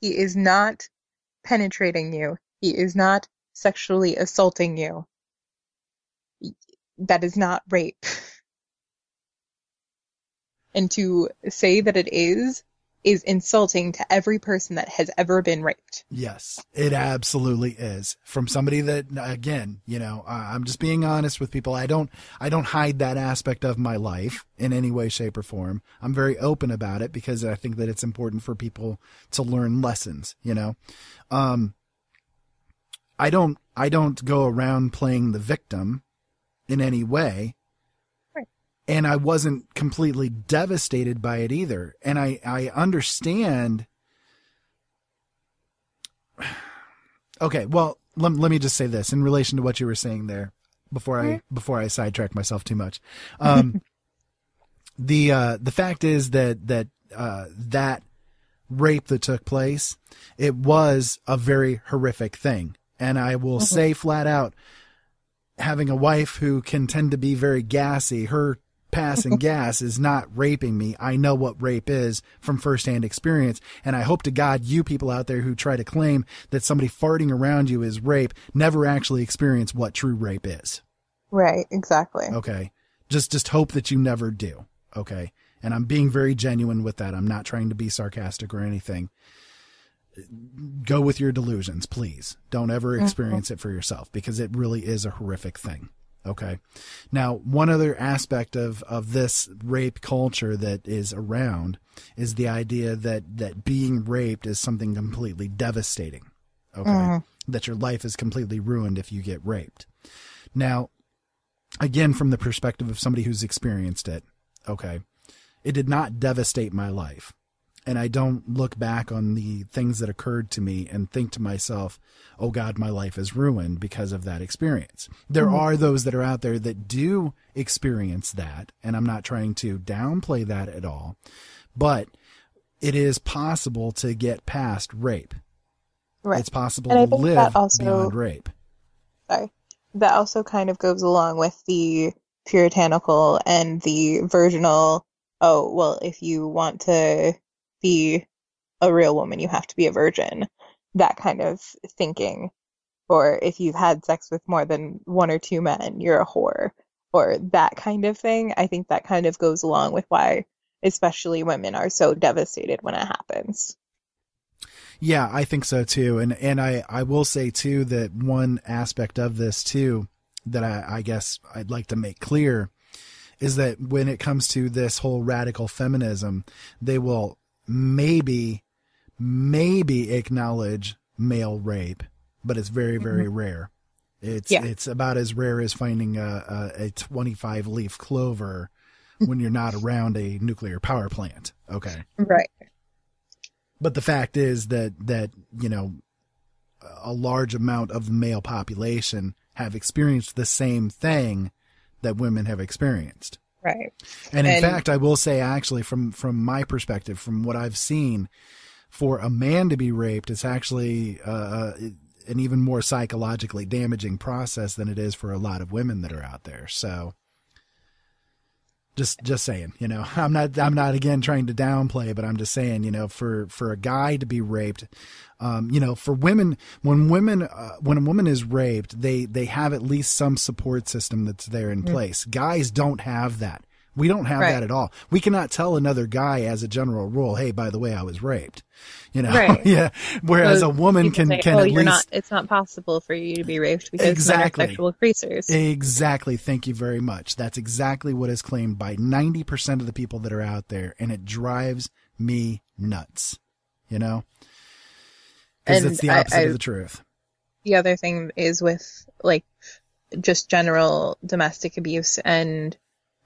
He is not penetrating you. He is not sexually assaulting you. That is not rape. And to say that it is, is insulting to every person that has ever been raped. Yes, it absolutely is. From somebody that, again, you know, I'm just being honest with people. I don't, I don't hide that aspect of my life in any way, shape, or form. I'm very open about it because I think that it's important for people to learn lessons. You know, um, I don't, I don't go around playing the victim in any way. And I wasn't completely devastated by it either. And I, I understand Okay, well, let, let me just say this in relation to what you were saying there before I before I sidetrack myself too much. Um, the uh, the fact is that that uh, that rape that took place, it was a very horrific thing, and I will say flat out, having a wife who can tend to be very gassy, her passing gas is not raping me. I know what rape is from firsthand experience. And I hope to God you people out there who try to claim that somebody farting around you is rape never actually experience what true rape is. Right, exactly. Okay. Just just hope that you never do. Okay. And I'm being very genuine with that. I'm not trying to be sarcastic or anything. Go with your delusions, please. Don't ever mm-hmm. experience it for yourself because it really is a horrific thing. Okay. Now, one other aspect of, of this rape culture that is around is the idea that, that being raped is something completely devastating. Okay. Mhm. That your life is completely ruined if you get raped. Now, again, from the perspective of somebody who's experienced it, okay, it did not devastate my life. And I don't look back on the things that occurred to me and think to myself, oh God, my life is ruined because of that experience. There Mhm. are those that are out there that do experience that. And I'm not trying to downplay that at all. But it is possible to get past rape. Right. It's possible And to live that also- beyond rape. sorry, that also kind of goes along with the puritanical and the virginal. Oh, well, if you want to be a real woman, you have to be a virgin. That kind of thinking. Or if you've had sex with more than one or two men, you're a whore. Or that kind of thing. I think that kind of goes along with why, especially women, are so devastated when it happens. Yeah, I think so too. And and I I will say too that one aspect of this too that I, I guess I'd like to make clear is that when it comes to this whole radical feminism, they will maybe, maybe acknowledge male rape, but it's very, very Mhm. rare. It's Yeah. it's about as rare as finding a, a, a 25 leaf clover when you're not around a nuclear power plant. Okay. Right. But the fact is that that you know a large amount of the male population have experienced the same thing that women have experienced. Right. And in And- fact, I will say actually from from my perspective, from what I've seen, for a man to be raped, it's actually uh, an even more psychologically damaging process than it is for a lot of women that are out there. So just just saying, you know, I'm not I'm not again trying to downplay, but I'm just saying, you know, for for a guy to be raped, um, you know, for women when women uh, when a woman is raped, they they have at least some support system that's there in Mhm. place. Guys don't have that. We don't have Right. that at all. We cannot tell another guy as a general rule, "Hey, by the way, I was raped." You know, Right. yeah. Whereas So a woman can say, can oh, at you're least not. It's not possible for you to be raped because Exactly. men are sexual creatures. Exactly. Thank you very much. That's exactly what is claimed by 90% of the people that are out there, and it drives me nuts. You know? Because it's the I- opposite I- of the truth. the other thing is with like just general domestic abuse and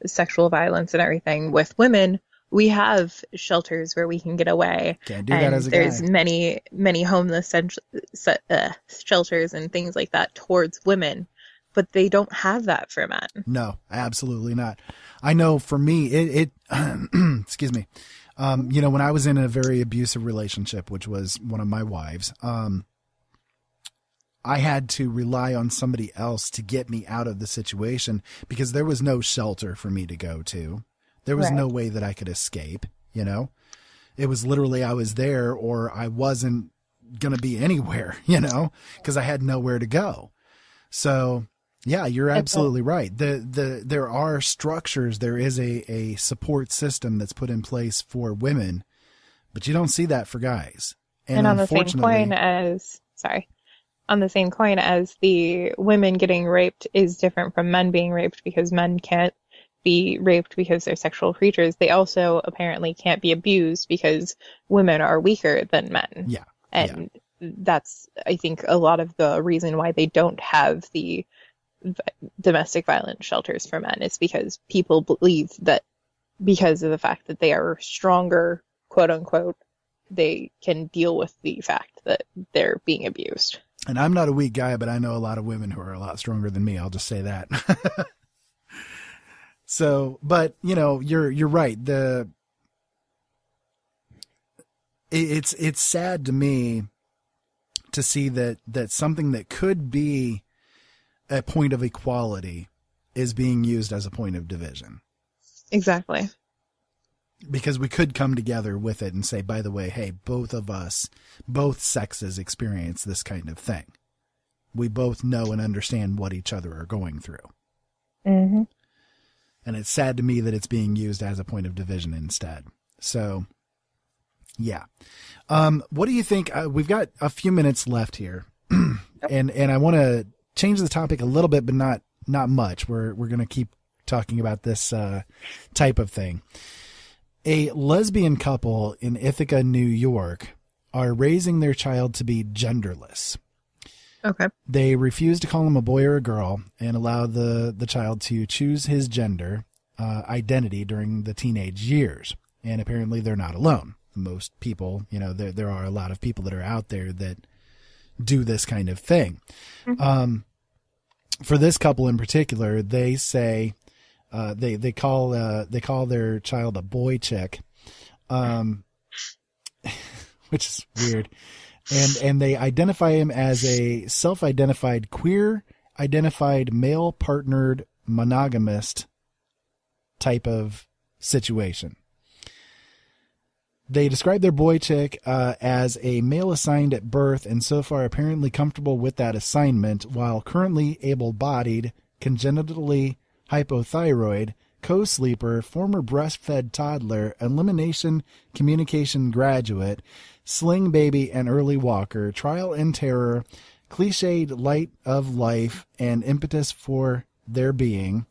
sexual violence and everything with women we have shelters where we can get away Can't do and that as a there's guy. many many homeless cent- uh, shelters and things like that towards women but they don't have that for men No, absolutely not. I know for me, it, it excuse me. Um, you know, when I was in a very abusive relationship, which was one of my wives, um, I had to rely on somebody else to get me out of the situation because there was no shelter for me to go to. There was Right. no way that I could escape, you know? It was literally I was there or I wasn't going to be anywhere, you know, because I had nowhere to go. So, yeah, you're absolutely right. The the there are structures, there is a a support system that's put in place for women, but you don't see that for guys. and, on the same coin as sorry on the same coin as the women getting raped is different from men being raped because men can't be raped because they're sexual creatures they also apparently can't be abused because women are weaker than men Yeah. and that's i think a lot of the reason why they don't have the v- domestic violence shelters for men is because people believe that because of the fact that they are stronger quote unquote they can deal with the fact that they're being abused. And I'm not a weak guy, but I know a lot of women who are a lot stronger than me. I'll just say that. so, but you know, you're you're right. The it, it's it's sad to me to see that that something that could be a point of equality is being used as a point of division Exactly. Because we could come together with it and say, by the way, hey, both of us, both sexes experience this kind of thing. We both know and understand what each other are going through. Mm-hmm. And it's sad to me that it's being used as a point of division instead. So, yeah. Um, what do you think? Uh, we've got a few minutes left here, and and I want to change the topic a little bit, but not not much. We're we're going to keep talking about this uh, type of thing. A lesbian couple in Ithaca, New York, are raising their child to be genderless. Okay. They refuse to call him a boy or a girl and allow the, the child to choose his gender uh, identity during the teenage years. And apparently they're not alone. Most people, you know, there, there are a lot of people that are out there that do this kind of thing. Um, for this couple in particular, they say, uh, they, they call, uh, they call their child a boy chick. Um, which is weird. And and they identify him as a self-identified queer identified male partnered monogamist type of situation. They describe their boy chick uh, as a male assigned at birth and so far apparently comfortable with that assignment while currently able bodied, congenitally hypothyroid, co sleeper, former breastfed toddler, elimination communication graduate, sling baby and early walker, trial and terror, cliched light of life and impetus for their being,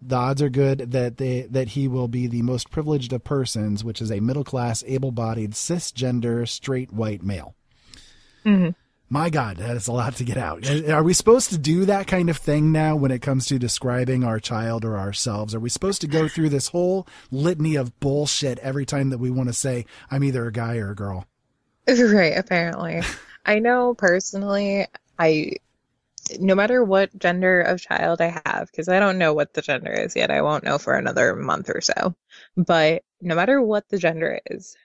the odds are good that they that he will be the most privileged of persons, which is a middle class, able bodied, cisgender, straight white male. Mm-hmm. My God, that is a lot to get out. Are we supposed to do that kind of thing now when it comes to describing our child or ourselves? Are we supposed to go through this whole litany of bullshit every time that we want to say, I'm either a guy or a girl? Right, apparently. I know personally, I no matter what gender of child I have, because I don't know what the gender is yet, I won't know for another month or so. But no matter what the gender is,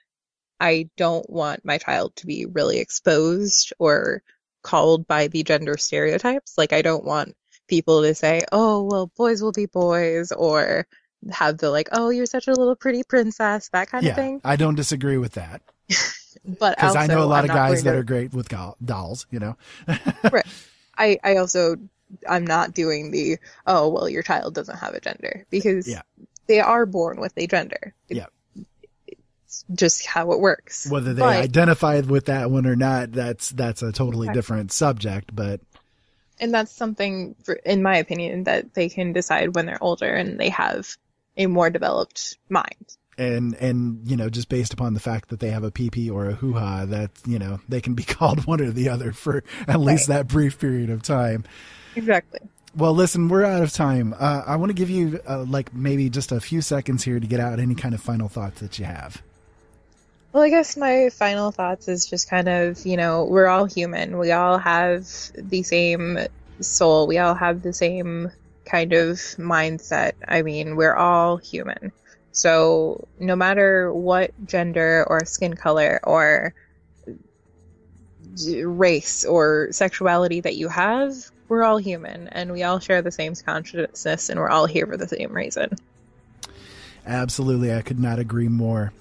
I don't want my child to be really exposed or called by the gender stereotypes. Like, I don't want people to say, oh, well, boys will be boys, or have the, like, oh, you're such a little pretty princess, that kind yeah, of thing. I don't disagree with that. But Because I know a lot I'm of guys that to- are great with doll- dolls, you know? right. I, I also I'm not doing the oh well your child doesn't have a gender because Yeah. they are born with a gender. Yeah. Just how it works. Whether they But- identify with that one or not, that's that's a totally Right. different subject. But and that's something for, in my opinion that they can decide when they're older and they have a more developed mind. and and you know just based upon the fact that they have a PP or a hoo ha, that you know they can be called one or the other for at least that brief period of time. Exactly. Well, listen, we're out of time. Uh, I want to give you uh, like maybe just a few seconds here to get out any kind of final thoughts that you have. Well, I guess my final thoughts is just kind of, you know, we're all human. We all have the same soul. We all have the same kind of mindset. I mean, we're all human. So no matter what gender or skin color or race or sexuality that you have, we're all human and we all share the same consciousness and we're all here for the same reason. Absolutely, I could not agree more.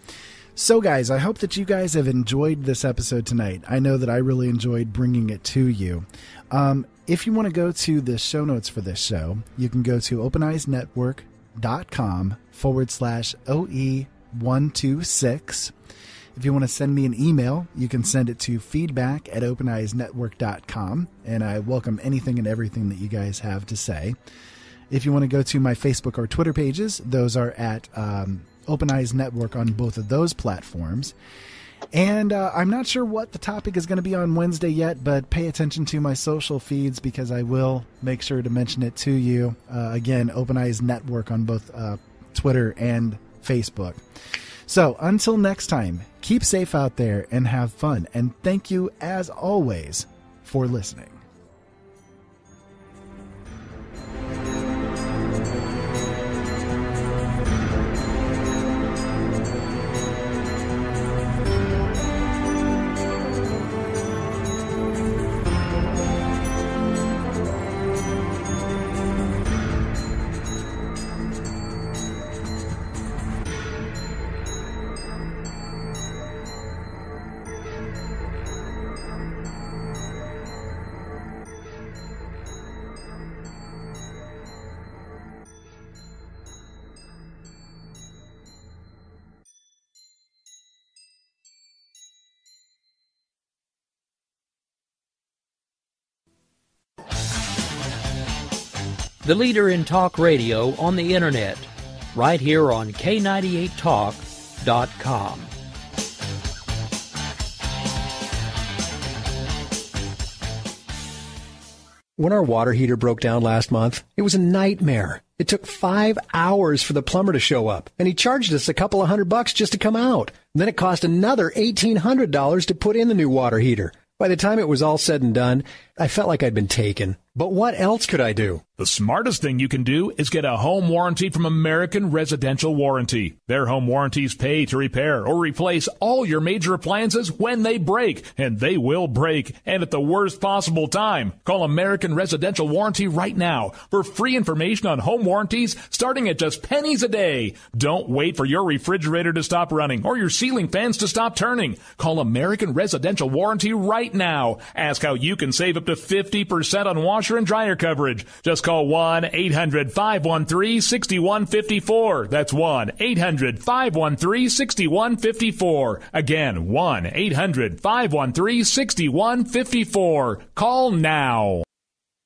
So, guys, I hope that you guys have enjoyed this episode tonight. I know that I really enjoyed bringing it to you. Um, if you want to go to the show notes for this show, you can go to openeyesnetwork.com forward slash OE126. If you want to send me an email, you can send it to feedback at openeyesnetwork.com, and I welcome anything and everything that you guys have to say. If you want to go to my Facebook or Twitter pages, those are at um, Open Eyes Network on both of those platforms. And uh, I'm not sure what the topic is going to be on Wednesday yet, but pay attention to my social feeds because I will make sure to mention it to you. Uh, again, Open Eyes Network on both uh, Twitter and Facebook. So until next time, keep safe out there and have fun. And thank you, as always, for listening. The leader in talk radio on the internet, right here on K98Talk.com. When our water heater broke down last month, it was a nightmare. It took five hours for the plumber to show up, and he charged us a couple of hundred bucks just to come out. Then it cost another $1,800 to put in the new water heater. By the time it was all said and done, I felt like I'd been taken. But what else could I do? The smartest thing you can do is get a home warranty from American Residential Warranty. Their home warranties pay to repair or replace all your major appliances when they break, and they will break, and at the worst possible time. Call American Residential Warranty right now for free information on home warranties starting at just pennies a day. Don't wait for your refrigerator to stop running or your ceiling fans to stop turning. Call American Residential Warranty right now. Ask how you can save up to to 50% on washer and dryer coverage. Just call 1-800-513-6154. That's 1-800-513-6154. Again, 1-800-513-6154. Call now.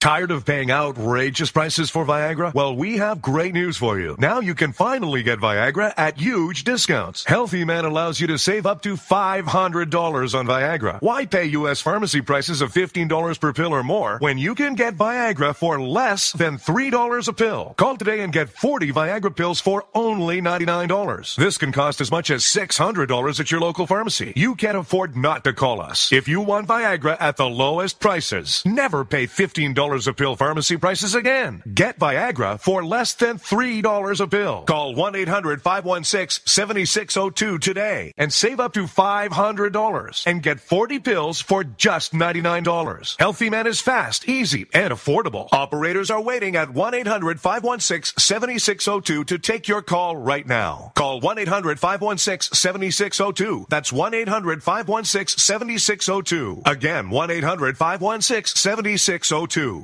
Tired of paying outrageous prices for Viagra? Well, we have great news for you. Now you can finally get Viagra at huge discounts. Healthy Man allows you to save up to $500 on Viagra. Why pay U.S. pharmacy prices of $15 per pill or more when you can get Viagra for less than $3 a pill? Call today and get 40 Viagra pills for only $99. This can cost as much as $600 at your local pharmacy. You can't afford not to call us. If you want Viagra at the lowest prices, never pay $15 a pill pharmacy prices again. Get Viagra for less than $3 a pill. Call 1-800-516-7602 today and save up to $500 and get 40 pills for just $99. Healthy Man is fast, easy, and affordable. Operators are waiting at 1-800-516-7602 to take your call right now. Call 1-800-516-7602. That's 1-800-516-7602. Again, 1-800-516-7602.